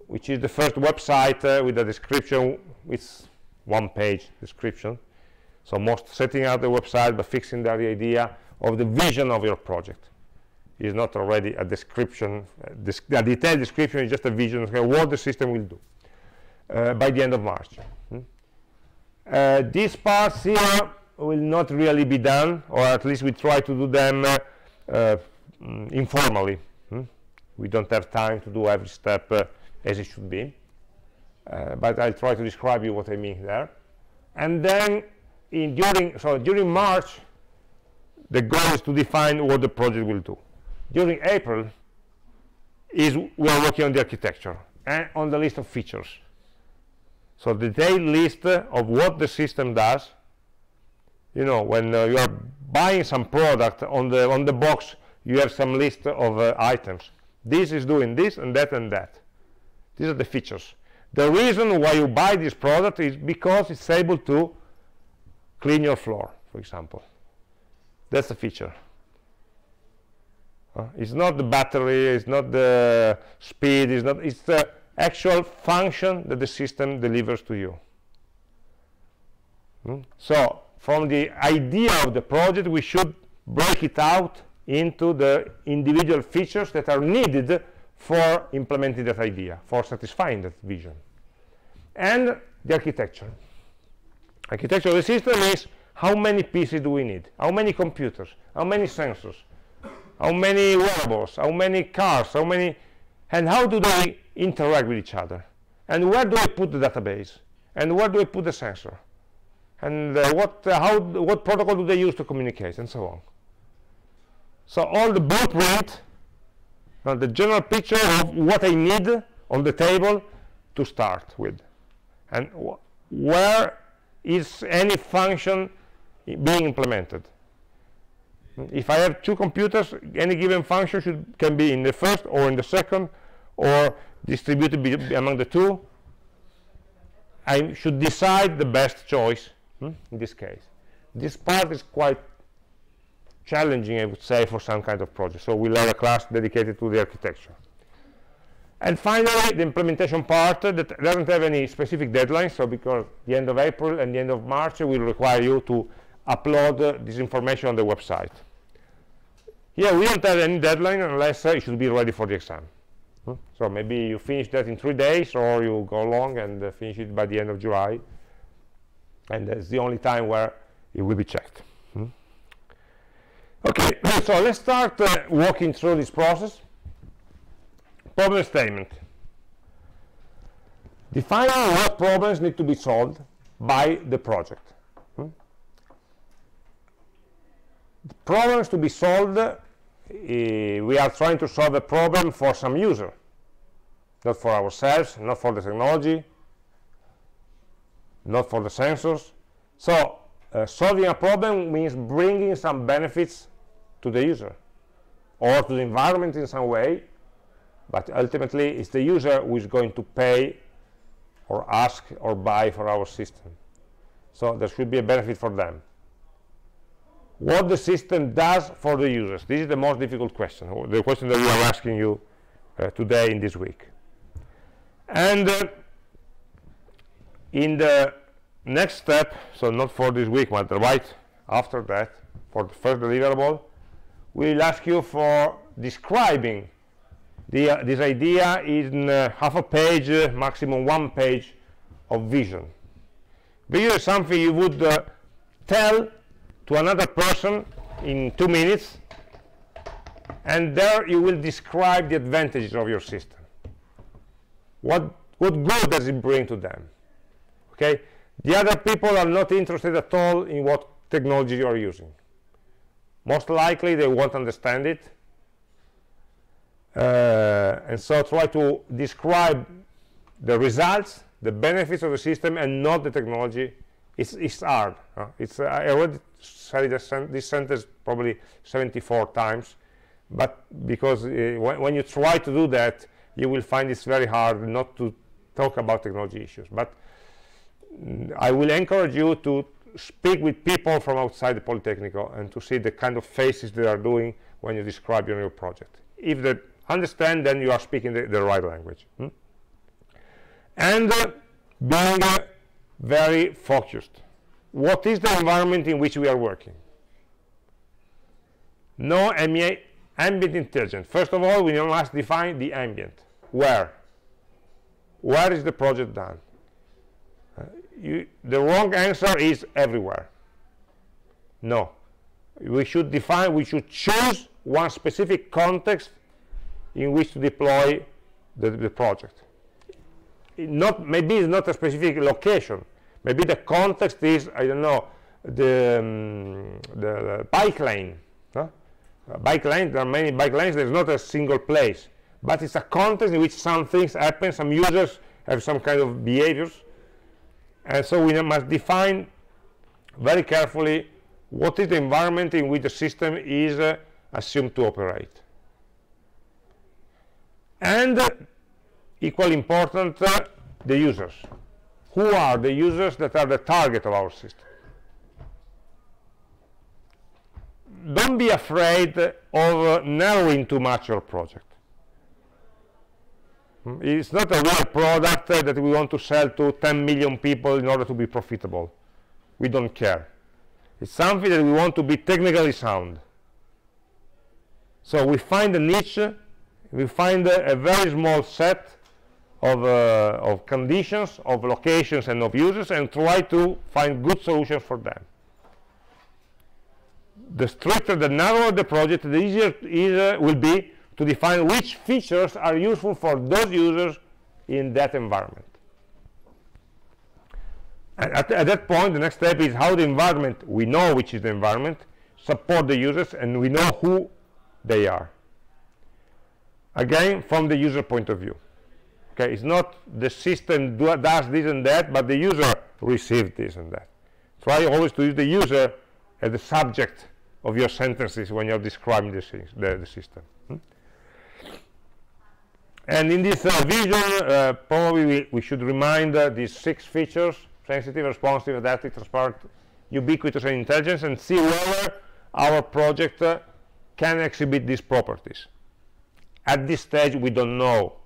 which is the first website uh, with a description, with one page description. So most setting out the website, but fixing the idea of the vision of your project is not already a description, uh, a detailed description is just a vision of what the system will do uh, by the end of March. Hmm? Uh, these parts here will not really be done, or at least we try to do them uh, uh, informally. Hmm? We don't have time to do every step uh, as it should be. Uh, but I'll try to describe you what I mean there. And then in during so during March, the goal is to define what the project will do. during April is we are working on the architecture and on the list of features. So the detailed list of what the system does. You know, when uh, you are buying some product on the on the box, you have some list of uh, items. This is doing this and that and that. These are the features. The reason why you buy this product is because it's able to clean your floor, for example. That's a feature. Uh, it's not the battery, it's not the speed, it's not it's the actual function that the system delivers to you. Mm? So from the idea of the project, we should break it out into the individual features that are needed for implementing that idea, for satisfying that vision. And the architecture. Architecture of the system is how many pieces do we need? How many computers? How many sensors? How many wearables? How many cars? How many? And how do they interact with each other? And where do I put the database? And where do I put the sensor? And uh, what, uh, how, what protocol do they use to communicate? And so on. So all the blueprint, uh, the general picture of what I need on the table to start with. And wh where is any function being implemented. If I have two computers, any given function should, can be in the first or in the second or distributed be, be among the two. I should decide the best choice hmm, in this case. This part is quite challenging, I would say, for some kind of project. So we'll have a class dedicated to the architecture. And finally, the implementation part uh, that doesn't have any specific deadlines. So because the end of April and the end of March will require you to upload uh, this information on the website. Here we don't have any deadline unless uh, it should be ready for the exam. Hmm? So maybe you finish that in three days or you go along and uh, finish it by the end of July. And that's the only time where it will be checked. Hmm? Okay, so let's start uh, walking through this process. Problem statement. Defining what problems need to be solved by the project. problems to be solved, we are trying to solve a problem for some user, not for ourselves, not for the technology, not for the sensors. So uh, solving a problem means bringing some benefits to the user or to the environment in some way, but ultimately it's the user who is going to pay or ask or buy for our system. So there should be a benefit for them what the system does for the users. This is the most difficult question, the question that we are asking you uh, today in this week. And uh, in the next step, so not for this week, but right after that, for the first deliverable, we'll ask you for describing the, uh, this idea in uh, half a page, uh, maximum one page of vision. Vision is something you would uh, tell to another person in two minutes and there you will describe the advantages of your system. What what good does it bring to them? Okay? The other people are not interested at all in what technology you are using. Most likely they won't understand it. Uh, and so try to describe the results the benefits of the system and not the technology. It's, it's hard. Uh, it's, uh, I already said this, this, sentence probably 74 times, but because uh, when, when, you try to do that, you will find it's very hard not to talk about technology issues. But mm, I will encourage you to speak with people from outside the Polytechnical and to see the kind of faces they are doing when you describe your new project. If they understand, then you are speaking the, the right language. Hmm? And uh, being uh, very focused. What is the environment in which we are working? No ambient intelligence. First of all, we must define the ambient. Where? Where is the project done? Uh, you, the wrong answer is everywhere. No. We should define, we should choose one specific context in which to deploy the, the project not maybe it's not a specific location maybe the context is i don't know the um, the, bike lane huh? Uh, bike lanes, there are many bike lanes, there's not a single place. But it's a context in which some things happen, some users have some kind of behaviors. And so we must define very carefully what is the environment in which the system is uh, assumed to operate. And uh, equally important, uh, the users. Who are the users that are the target of our system? Don't be afraid of narrowing too much your project. Hmm? It's not a real product that we want to sell to 10 million people in order to be profitable. We don't care. It's something that we want to be technically sound. So we find a niche, we find a, a very small set of, uh, of conditions, of locations and of users and try to find good solutions for them. The stricter, the narrower the project, the easier it will be to define which features are useful for those users in that environment. At, at, that point, the next step is how the environment, we know which is the environment, support the users, and we know who they are. Again, from the user point of view. Okay, it's not the system do, does this and that, but the user receives this and that. Try always to use the user as the subject of your sentences when you're describing the, the, the system. Hmm? And in this uh, vision, uh, probably we, we, should remind uh, these six features sensitive, responsive, adaptive, transparent, ubiquitous, and intelligence, and see whether our project uh, can exhibit these properties. At this stage, we don't know.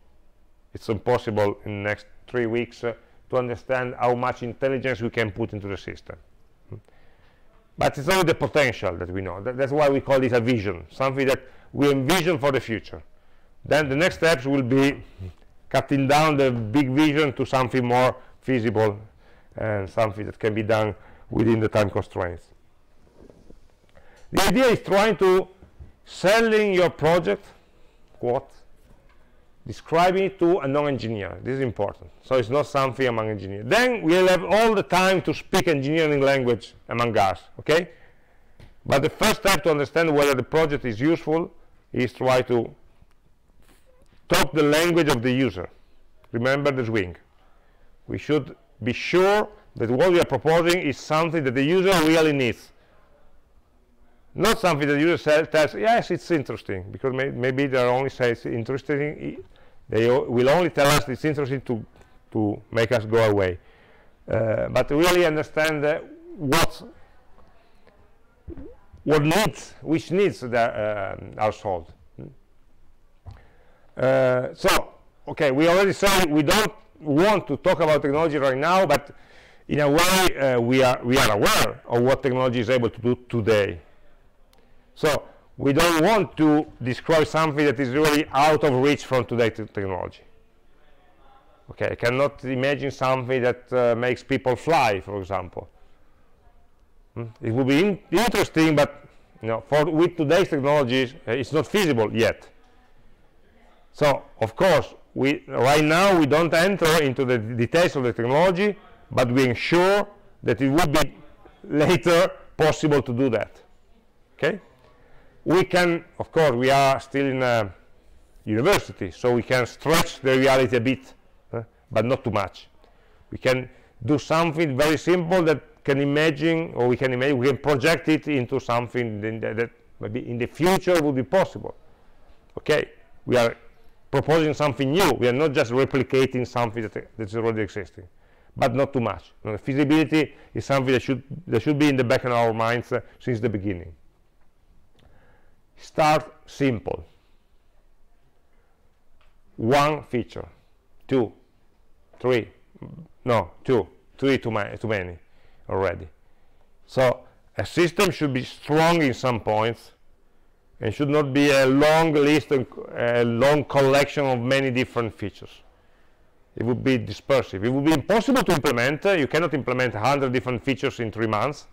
It's impossible in the next three weeks uh, to understand how much intelligence we can put into the system. But it's only the potential that we know. That, that's why we call it a vision, something that we envision for the future. Then the next steps will be cutting down the big vision to something more feasible and something that can be done within the time constraints. The idea is trying to selling your project, what? Describing it to a non-engineer. This is important. So it's not something among engineers. Then we'll have all the time to speak engineering language among us, okay? But the first step to understand whether the project is useful is try to talk the language of the user. Remember the swing. We should be sure that what we are proposing is something that the user really needs. Not something that the user tells, yes, it's interesting, because may, maybe they only say it's interesting. They will only tell us it's interesting to, to make us go away. Uh, but really understand uh, what, what needs, which needs that, are solved. Uh, so, okay, we already said we don't want to talk about technology right now, but in a way uh, we, are, we are aware of what technology is able to do today. So we don't want to describe something that is really out of reach from today's technology. Okay, I cannot imagine something that uh, makes people fly, for example. Hmm? It would be in interesting, but you know, for with today's technologies, uh, it's not feasible yet. So, of course, we right now we don't enter into the details of the technology but we ensure that it would be later possible to do that okay we can of course we are still in a university so we can stretch the reality a bit but not too much we can do something very simple that can imagine or we can imagine we can project it into something that, that maybe in the future would be possible okay we are proposing something new. We are not just replicating something that, that's already existing, but not too much. You know, feasibility is something that should, that should be in the back of our minds uh, since the beginning. Start simple. One feature, two, three, no, two, three too, ma too many already. So a system should be strong in some points and should not be a long list, a long collection of many different features. It would be dispersive. It would be impossible to implement. Uh, you cannot implement 100 different features in three months.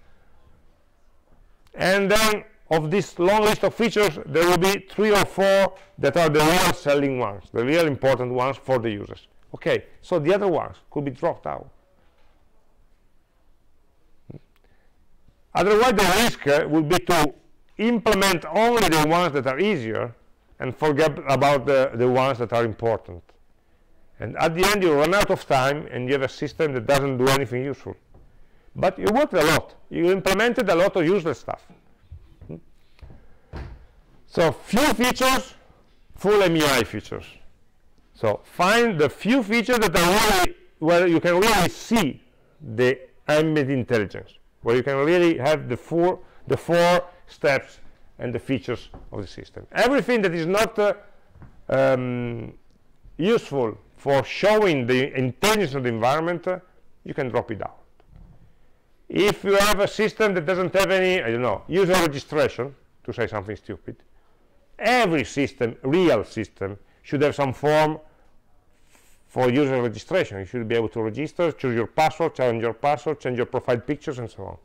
And then of this long list of features, there will be three or four that are the real selling ones, the real important ones for the users. Okay, so the other ones could be dropped out. Otherwise, the risk uh, would be to implement only the ones that are easier and forget about the, the ones that are important. And at the end, you run out of time and you have a system that doesn't do anything useful. But you worked a lot. You implemented a lot of useless stuff. So few features, full AmI features. So find the few features that are really where you can really see the ambient intelligence, where you can really have the four the four steps and the features of the system. Everything that is not uh, um, useful for showing the intelligence of the environment, uh, you can drop it out. If you have a system that doesn't have any, I don't know, user registration, to say something stupid, every system, real system, should have some form for user registration. You should be able to register, choose your password, change your password, change your profile pictures, and so on.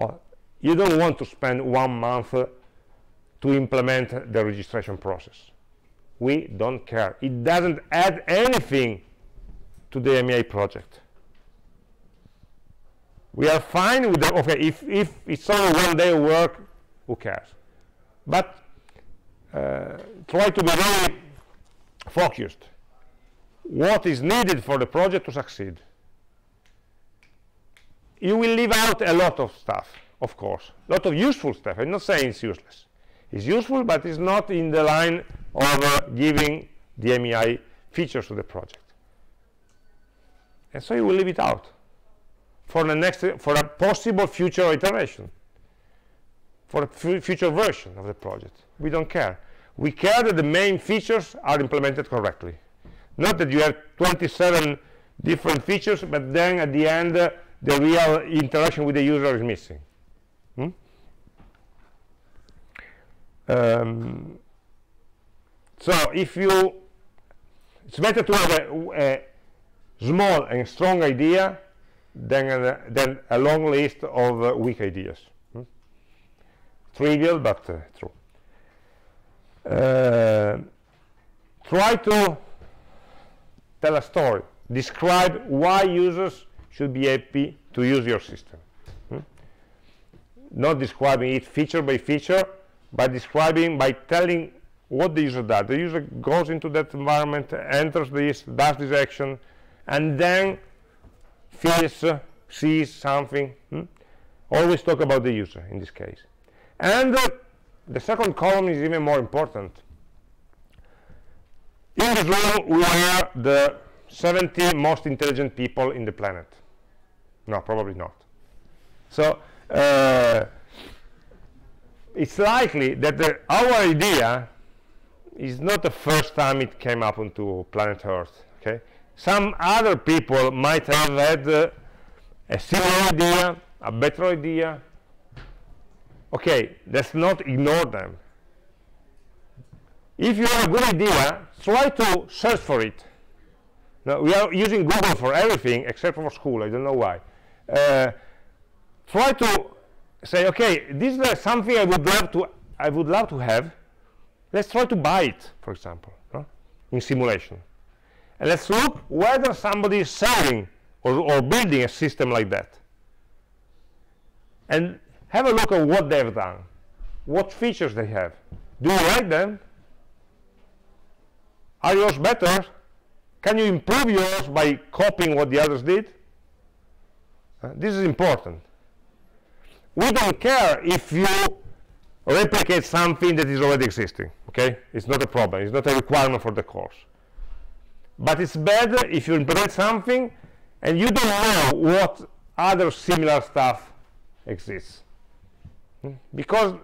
Well, you don't want to spend one month uh, to implement the registration process. We don't care. It doesn't add anything to the AmI project. We are fine with that okay, if, if it's only one day work, who cares? But uh, try to be very focused. What is needed for the project to succeed? You will leave out a lot of stuff of course. A lot of useful stuff. I'm not saying it's useless. It's useful, but it's not in the line of uh, giving the AmI features to the project. And so you will leave it out for the next, for a possible future iteration, for a future version of the project. We don't care. We care that the main features are implemented correctly. Not that you have 27 different features, but then at the end, uh, the real interaction with the user is missing. Hmm? Um, so if you, it's better to have a, a small and strong idea than a, than a long list of uh, weak ideas. Hmm? Trivial, but uh, true. Uh, try to tell a story. Describe why users should be happy to use your system not describing it feature by feature, but describing by telling what the user does. The user goes into that environment, enters this, does this action, and then feels, uh, sees something. Hmm? Always talk about the user in this case. And uh, the second column is even more important. In this room, we are the 70 most intelligent people in the planet. No, probably not. So uh, it's likely that the, our idea is not the first time it came up onto planet Earth. Okay, some other people might have had uh, a similar idea, a better idea. Okay, let's not ignore them. If you have a good idea, try to search for it. Now, we are using Google for everything except for school. I don't know why. Uh, try to say, okay, this is something I would love to I would love to have. Let's try to buy it, for example, in simulation. And let's look whether somebody is selling or, or building a system like that. And have a look at what they've done, what features they have. Do you like them? Are yours better? Can you improve yours by copying what the others did? Uh, this is important we don't care if you replicate something that is already existing okay it's not a problem it's not a requirement for the course but it's better if you implement something and you don't know what other similar stuff exists? Because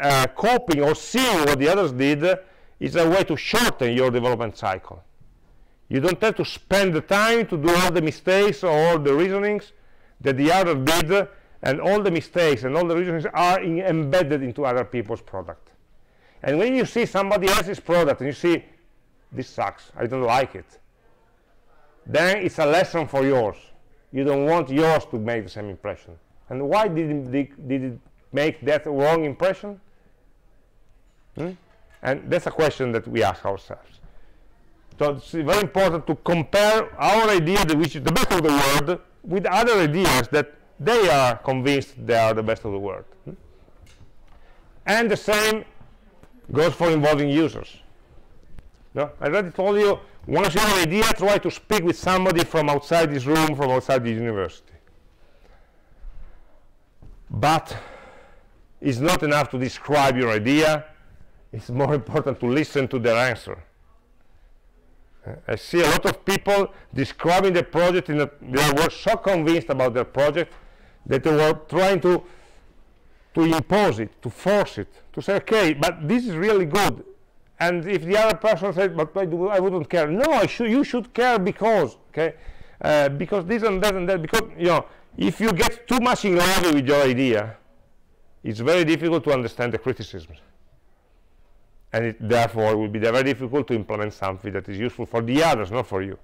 uh, copying or seeing what the others did is a way to shorten your development cycle. You don't have to spend the time to do all the mistakes or all the reasonings that the other did and all the mistakes and all the reasonings are in embedded into other people's product. And when you see somebody else's product and you see this sucks i don't like it then it's a lesson for yours. You don't want yours to make the same impression. And why did it, did it make that wrong impression hmm? and that's a question that we ask ourselves so it's very important to compare our idea which is the best of the world with other ideas that they are convinced they are the best of the world. Hmm? and the same goes for involving users no i already told you once you have an idea try to speak with somebody from outside this room from outside the university but it's not enough to describe your idea it's more important to listen to their answer I see a lot of people describing the project in a, they were so convinced about their project that they were trying to to impose it, to force it, to say, okay, but this is really good. And if the other person said, but I, do, I wouldn't care. No, you should care because, okay, uh, because this and that and that. Because you know, if you get too much in love with your idea, it's very difficult to understand the criticisms and it, therefore it will be very difficult to implement something that is useful for the others, not for you.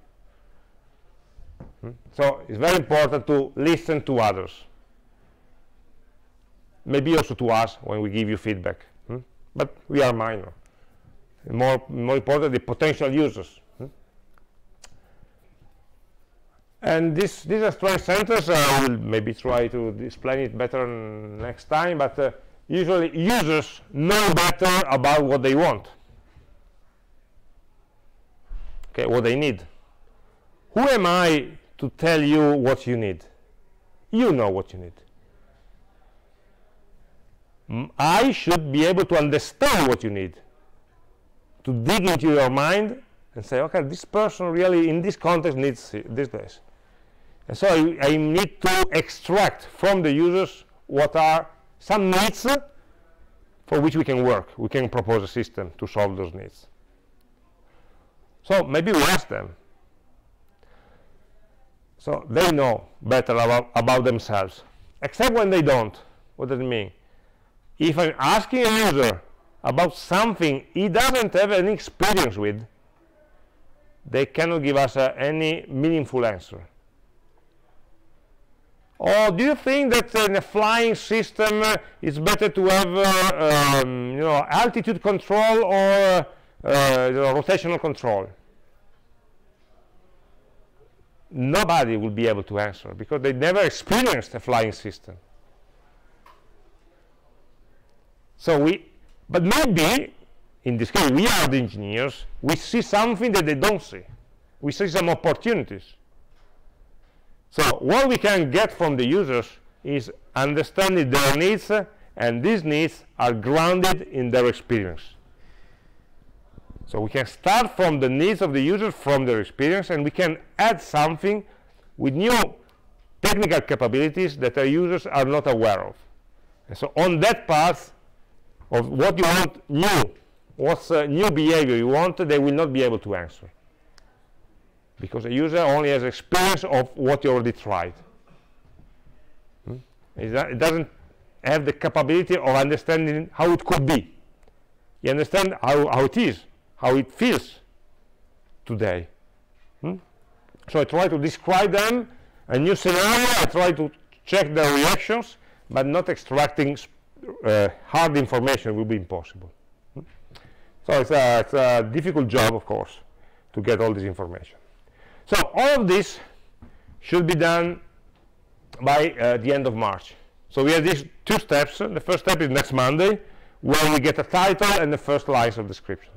Hmm? So it's very important to listen to others. Maybe also to us when we give you feedback. Hmm? But we are minor. More, more important, the potential users. Hmm? And this, this is a strange sentence. I will maybe try to explain it better next time. But uh, usually users know better about what they want okay what they need who am I to tell you what you need you know what you need I should be able to understand what you need to dig into your mind and say okay this person really in this context needs this this and so I, I need to extract from the users what are some needs for which we can work. We can propose a system to solve those needs. So maybe we ask them. So they know better about, about themselves, except when they don't. What does it mean? If I'm asking a user about something he doesn't have any experience with, they cannot give us uh, any meaningful answer. Or do you think that in a flying system uh, it's better to have uh, um, you know, altitude control or uh, rotational control? Nobody will be able to answer because they never experienced a flying system. So we, but maybe in this case we are the engineers, we see something that they don't see. We see some opportunities. So what we can get from the users is understanding their needs, and these needs are grounded in their experience. So we can start from the needs of the user, from their experience, and we can add something with new technical capabilities that our users are not aware of. And so on that path of what you want new, what's uh, new behavior you want, they will not be able to answer because a user only has experience of what you already tried. Hmm? It doesn't have the capability of understanding how it could be. You understand how, how it is, how it feels today. Hmm? So I try to describe them, a new scenario, I try to check their reactions, but not extracting uh, hard information will be impossible. Hmm? So it's a, it's a difficult job, of course, to get all this information. So all of this should be done by uh, the end of March. So we have these two steps. The first step is next Monday, where we get a title and the first lines of description.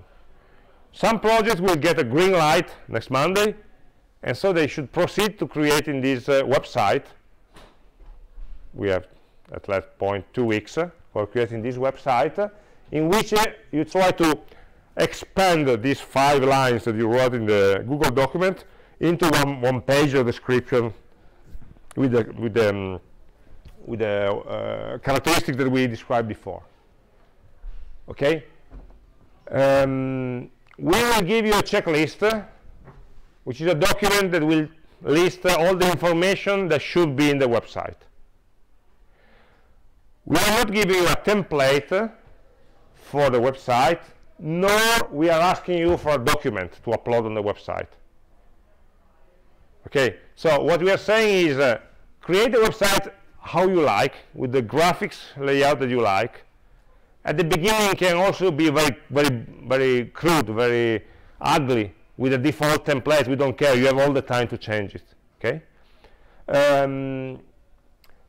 Some projects will get a green light next Monday, and so they should proceed to creating this uh, website. We have at that point two weeks uh, for creating this website, uh, in which uh, you try to expand these five lines that you wrote in the Google document into one, one page of description with the, with the, um, with the uh, characteristic that we described before. Okay? Um, we will give you a checklist, uh, which is a document that will list uh, all the information that should be in the website. We are not giving you a template for the website, nor we are asking you for a document to upload on the website. Okay, so what we are saying is uh, create a website how you like, with the graphics layout that you like. At the beginning can also be very, very, very crude, very ugly, with a default template. We don't care. You have all the time to change it. Okay. Um,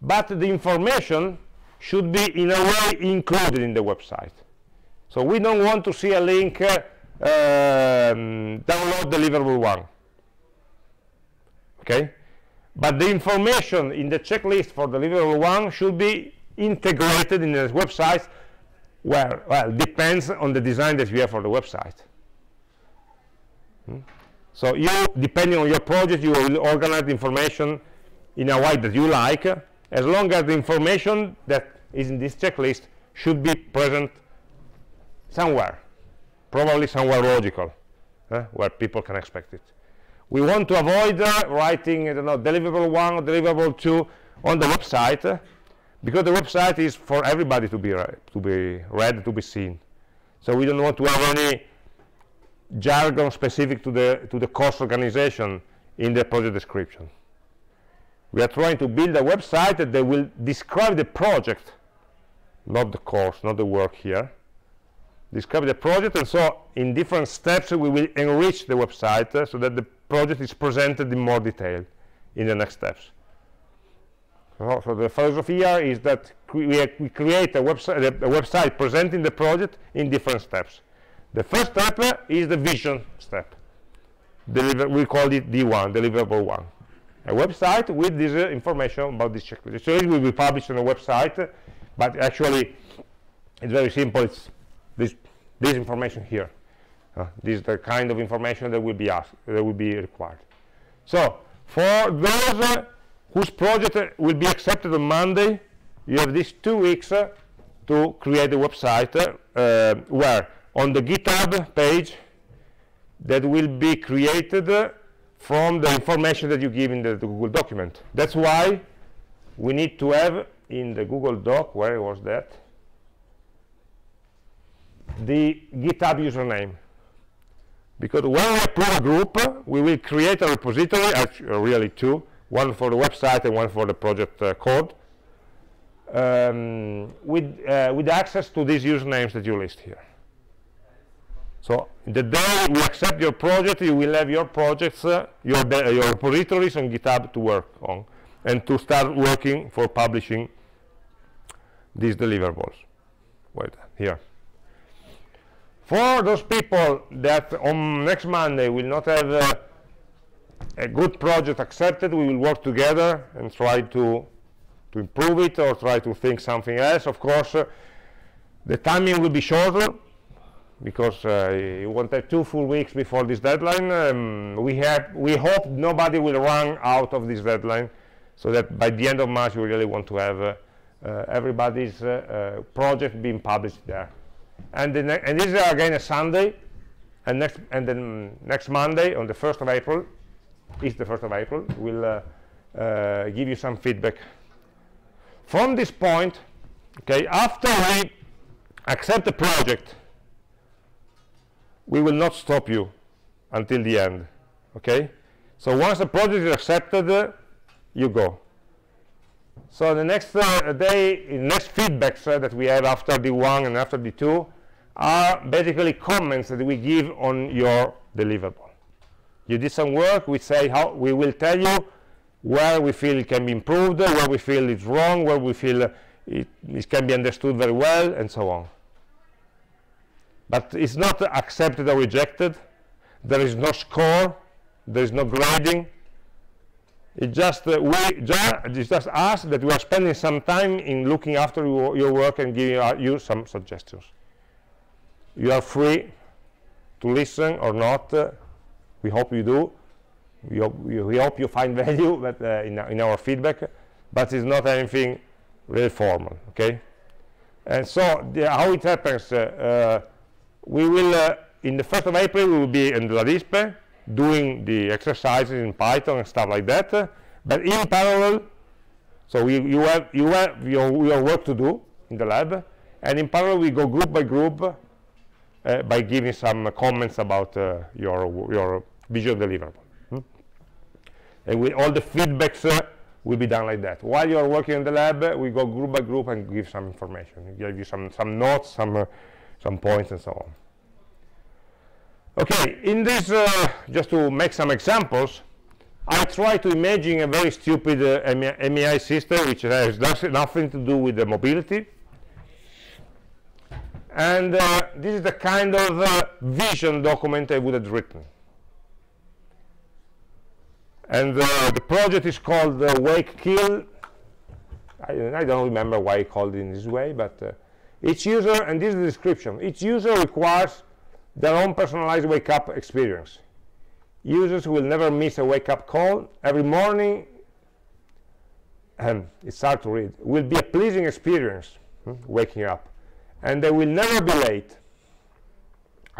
but the information should be in a way included in the website. So we don't want to see a link, uh, um, download deliverable one. Okay? But the information in the checklist for deliverable one should be integrated in the website where, well, depends on the design that you have for the website. Hmm? So you, depending on your project, you will organize information in a way that you like, as long as the information that is in this checklist should be present somewhere, probably somewhere logical, where people can expect it. We want to avoid uh, writing, I don't know, deliverable one or deliverable two on the website, because the website is for everybody to be to be read, to be seen. So we don't want to have any jargon specific to the to the course organization in the project description. We are trying to build a website that will describe the project, not the course, not the work here. Describe the project, and so in different steps we will enrich the website uh, so that the project is presented in more detail in the next steps. So, so the philosophy here is that we, we create a website, a website presenting the project in different steps. The first step uh, is the vision step. Deliver, we call it D1, deliverable one. A website with this uh, information about this checklist. So it will be published on a website, but actually it's very simple. It's this, this information here. Uh, this is the kind of information that will be asked, that will be required. So for those uh, whose project will be accepted on Monday, you have these two weeks uh, to create a website uh, where on the GitHub page that will be created uh, from the information that you give in the, the, Google document. That's why we need to have in the Google Doc, where was that? The GitHub username. Because when we approve a group, we will create a repository, actually, really two, one for the website and one for the project uh, code, um, with, uh, with access to these usernames that you list here. So the day we accept your project, you will have your projects, uh, your, your repositories on GitHub to work on and to start working for publishing these deliverables. Wait, here. For those people that on next Monday will not have uh, a good project accepted, we will work together and try to, to improve it or try to think something else. Of course, uh, the timing will be shorter because uh, you want to have two full weeks before this deadline. Um, we, have, we hope nobody will run out of this deadline so that by the end of March we really want to have uh, uh, everybody's uh, project being published there. And, the and this is again a Sunday, and next and then next Monday on the 1st of April, is the 1st of April, we'll uh, give you some feedback. From this point, okay, after we accept the project we will not stop you until the end okay so once the project is accepted uh, you go so the next uh, day next feedbacks uh, that we have after d1 and after d2 are basically comments that we give on your deliverable. You did some work we say how we will tell you where we feel it can be improved where we feel it's wrong where we feel it, it can be understood very well and so on. But it's not accepted or rejected. There is no score. There is no grading. It's just uh, we ju it's just us that we are spending some time in looking after your, your work and giving uh, you some suggestions you are free to listen or not uh, we hope you do we hope, we hope you find value but, uh, in, in our feedback but it's not anything really formal okay and so the, how it happens uh, uh, we will, uh, in the 1st of April, we will be in LADISPE doing the exercises in Python and stuff like that. But in parallel, so we, you have, you have your, your work to do in the lab, and in parallel we go group by group uh, by giving some uh, comments about uh, your, your visual deliverable. Hmm? And all the feedbacks uh, will be done like that. While you're working in the lab, we go group by group and give some information, give you some, some notes, some some points and so on. Okay, in this, uh, just to make some examples, I try to imagine a very stupid uh, AmI system which has nothing to do with the mobility. And uh, this is the kind of uh, vision document I would have written. And uh, the project is called uh, Wake Kill. I, I, don't remember why I called it in this way, but uh, each user, and this is the description, each user requires their own personalized wake-up experience. Users will never miss a wake-up call. Every morning, and it's hard to read, will be a pleasing experience, hmm, waking up. And they will never be late.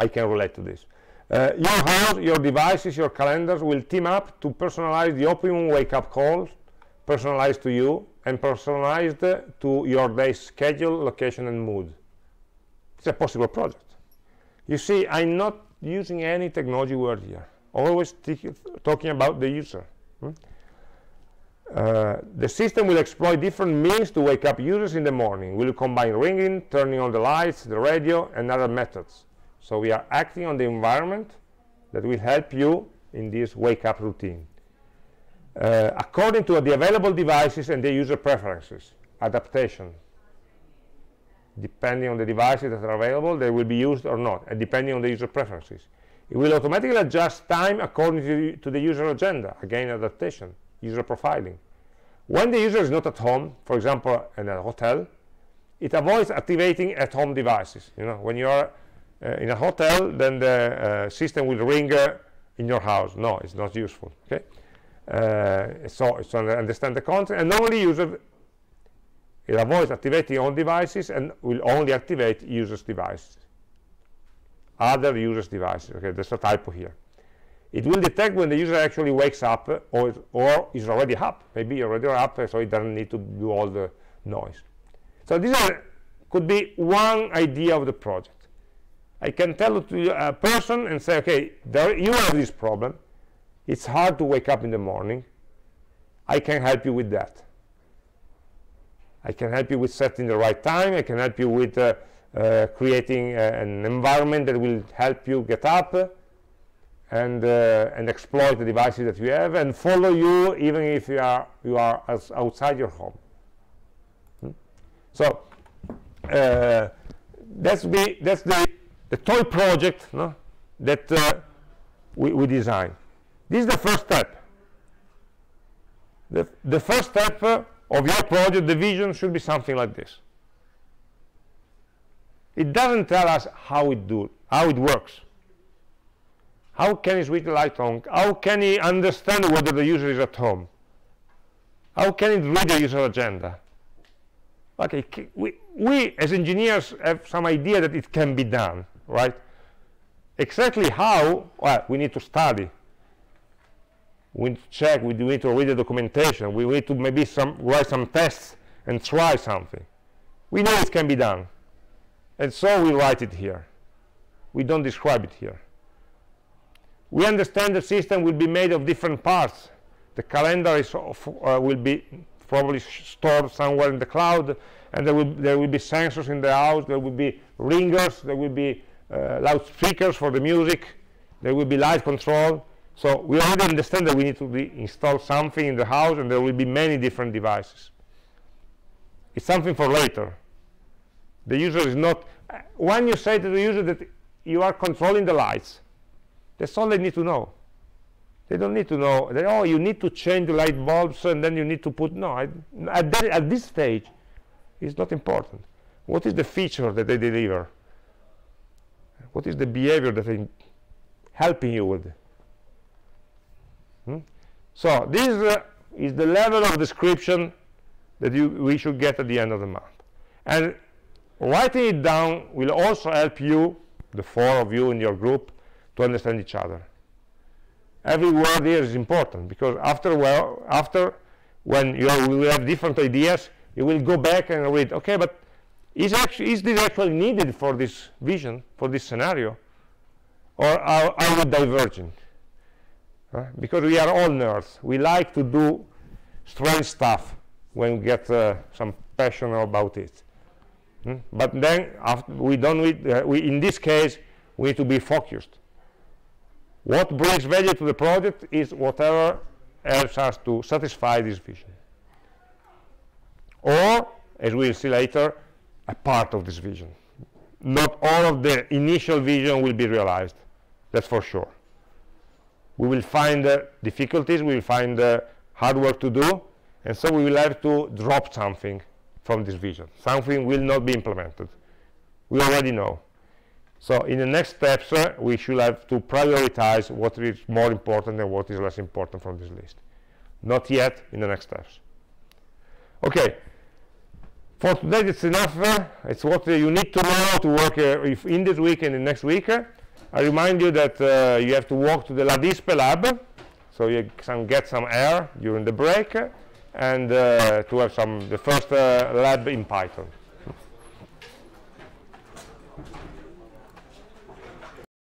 I can relate to this. Uh, your house, your devices, your calendars will team up to personalize the optimum wake-up calls, personalized to you, and personalized to your day's schedule, location, and mood. It's a possible project. You see, I'm not using any technology word here always talking about the user. Hmm? Uh, the system will exploit different means to wake up users in the morning. We'll combine ringing, turning on the lights, the radio, and other methods. So we are acting on the environment that will help you in this wake-up routine. Uh, according to the available devices and the user preferences, adaptation. Depending on the devices that are available, they will be used or not, and depending on the user preferences. It will automatically adjust time according to, to the user agenda, again adaptation, user profiling. When the user is not at home, for example in a hotel, it avoids activating at-home devices. You know, when you are in a hotel, then the uh, system will ring uh, in your house. No, it's not useful. Okay, uh, so to understand the content, and normally user it avoids activating on devices and will only activate users' devices other users' devices. Okay, there's a typo here. It will detect when the user actually wakes up or, or is already up. Maybe already up, so it doesn't need to do all the noise. So this are, could be one idea of the project. I can tell to a person and say, okay, there, you have this problem. It's hard to wake up in the morning. I can help you with that. I can help you with setting the right time. I can help you with uh, uh, creating uh, an environment that will help you get up and uh, and exploit the devices that you have and follow you even if you are you are outside your home. Hmm? So uh, that's the that's the the toy project no, that uh, we, we design. This is the first step. The, the first step uh, of your project, the vision should be something like this. It doesn't tell us how it do how it works. How can he switch the light on? How can he understand whether the user is at home? How can it read the user agenda? Okay, we, we as engineers have some idea that it can be done, right? Exactly how, well, we need to study. We need to check, we need to read the documentation, we need to maybe some, write some tests and try something. We know it can be done. And so we write it here. We don't describe it here. We understand the system will be made of different parts. The calendar is, uh, will be probably stored somewhere in the cloud, and there will, there will be sensors in the house, there will be ringers, there will be uh, loudspeakers for the music, there will be light control. So we already understand that we need to install something in the house, and there will be many different devices. It's something for later. The user is not, when you say to the user that you are controlling the lights, that's all they need to know. They don't need to know that, oh, you need to change the light bulbs and then you need to put, no, I, at, that, at this stage, it's not important. What is the feature that they deliver? What is the behavior that I'm helping you with? Hmm? So this uh, is the level of description that you, we should get at the end of the month. And Writing it down will also help you, the four of you in your group, to understand each other. Every word here is important because after, well, after when you will have different ideas, you will go back and read, okay, but is, actually, is this actually needed for this vision, for this scenario? Or are, are we diverging? Uh, because we are all nerds. We like to do strange stuff when we get uh, some passion about it. Hmm? But then we don't need, uh, we, in this case, we need to be focused. What brings value to the project is whatever helps us to satisfy this vision. Or, as we'll see later, a part of this vision. Not all of the initial vision will be realized, that's for sure. We will find uh, difficulties, we will find uh, hard work to do, and so we will have to drop something from this vision. Something will not be implemented. We already know. So in the next steps, uh, we should have to prioritize what is more important and what is less important from this list. Not yet in the next steps. Okay, for today it's enough. Uh, it's what uh, you need to know to work uh, if in this week and in next week. I remind you that uh, you have to walk to the LADISPE lab, so you can get some air during the break, and uh, to have some the first lab in Python.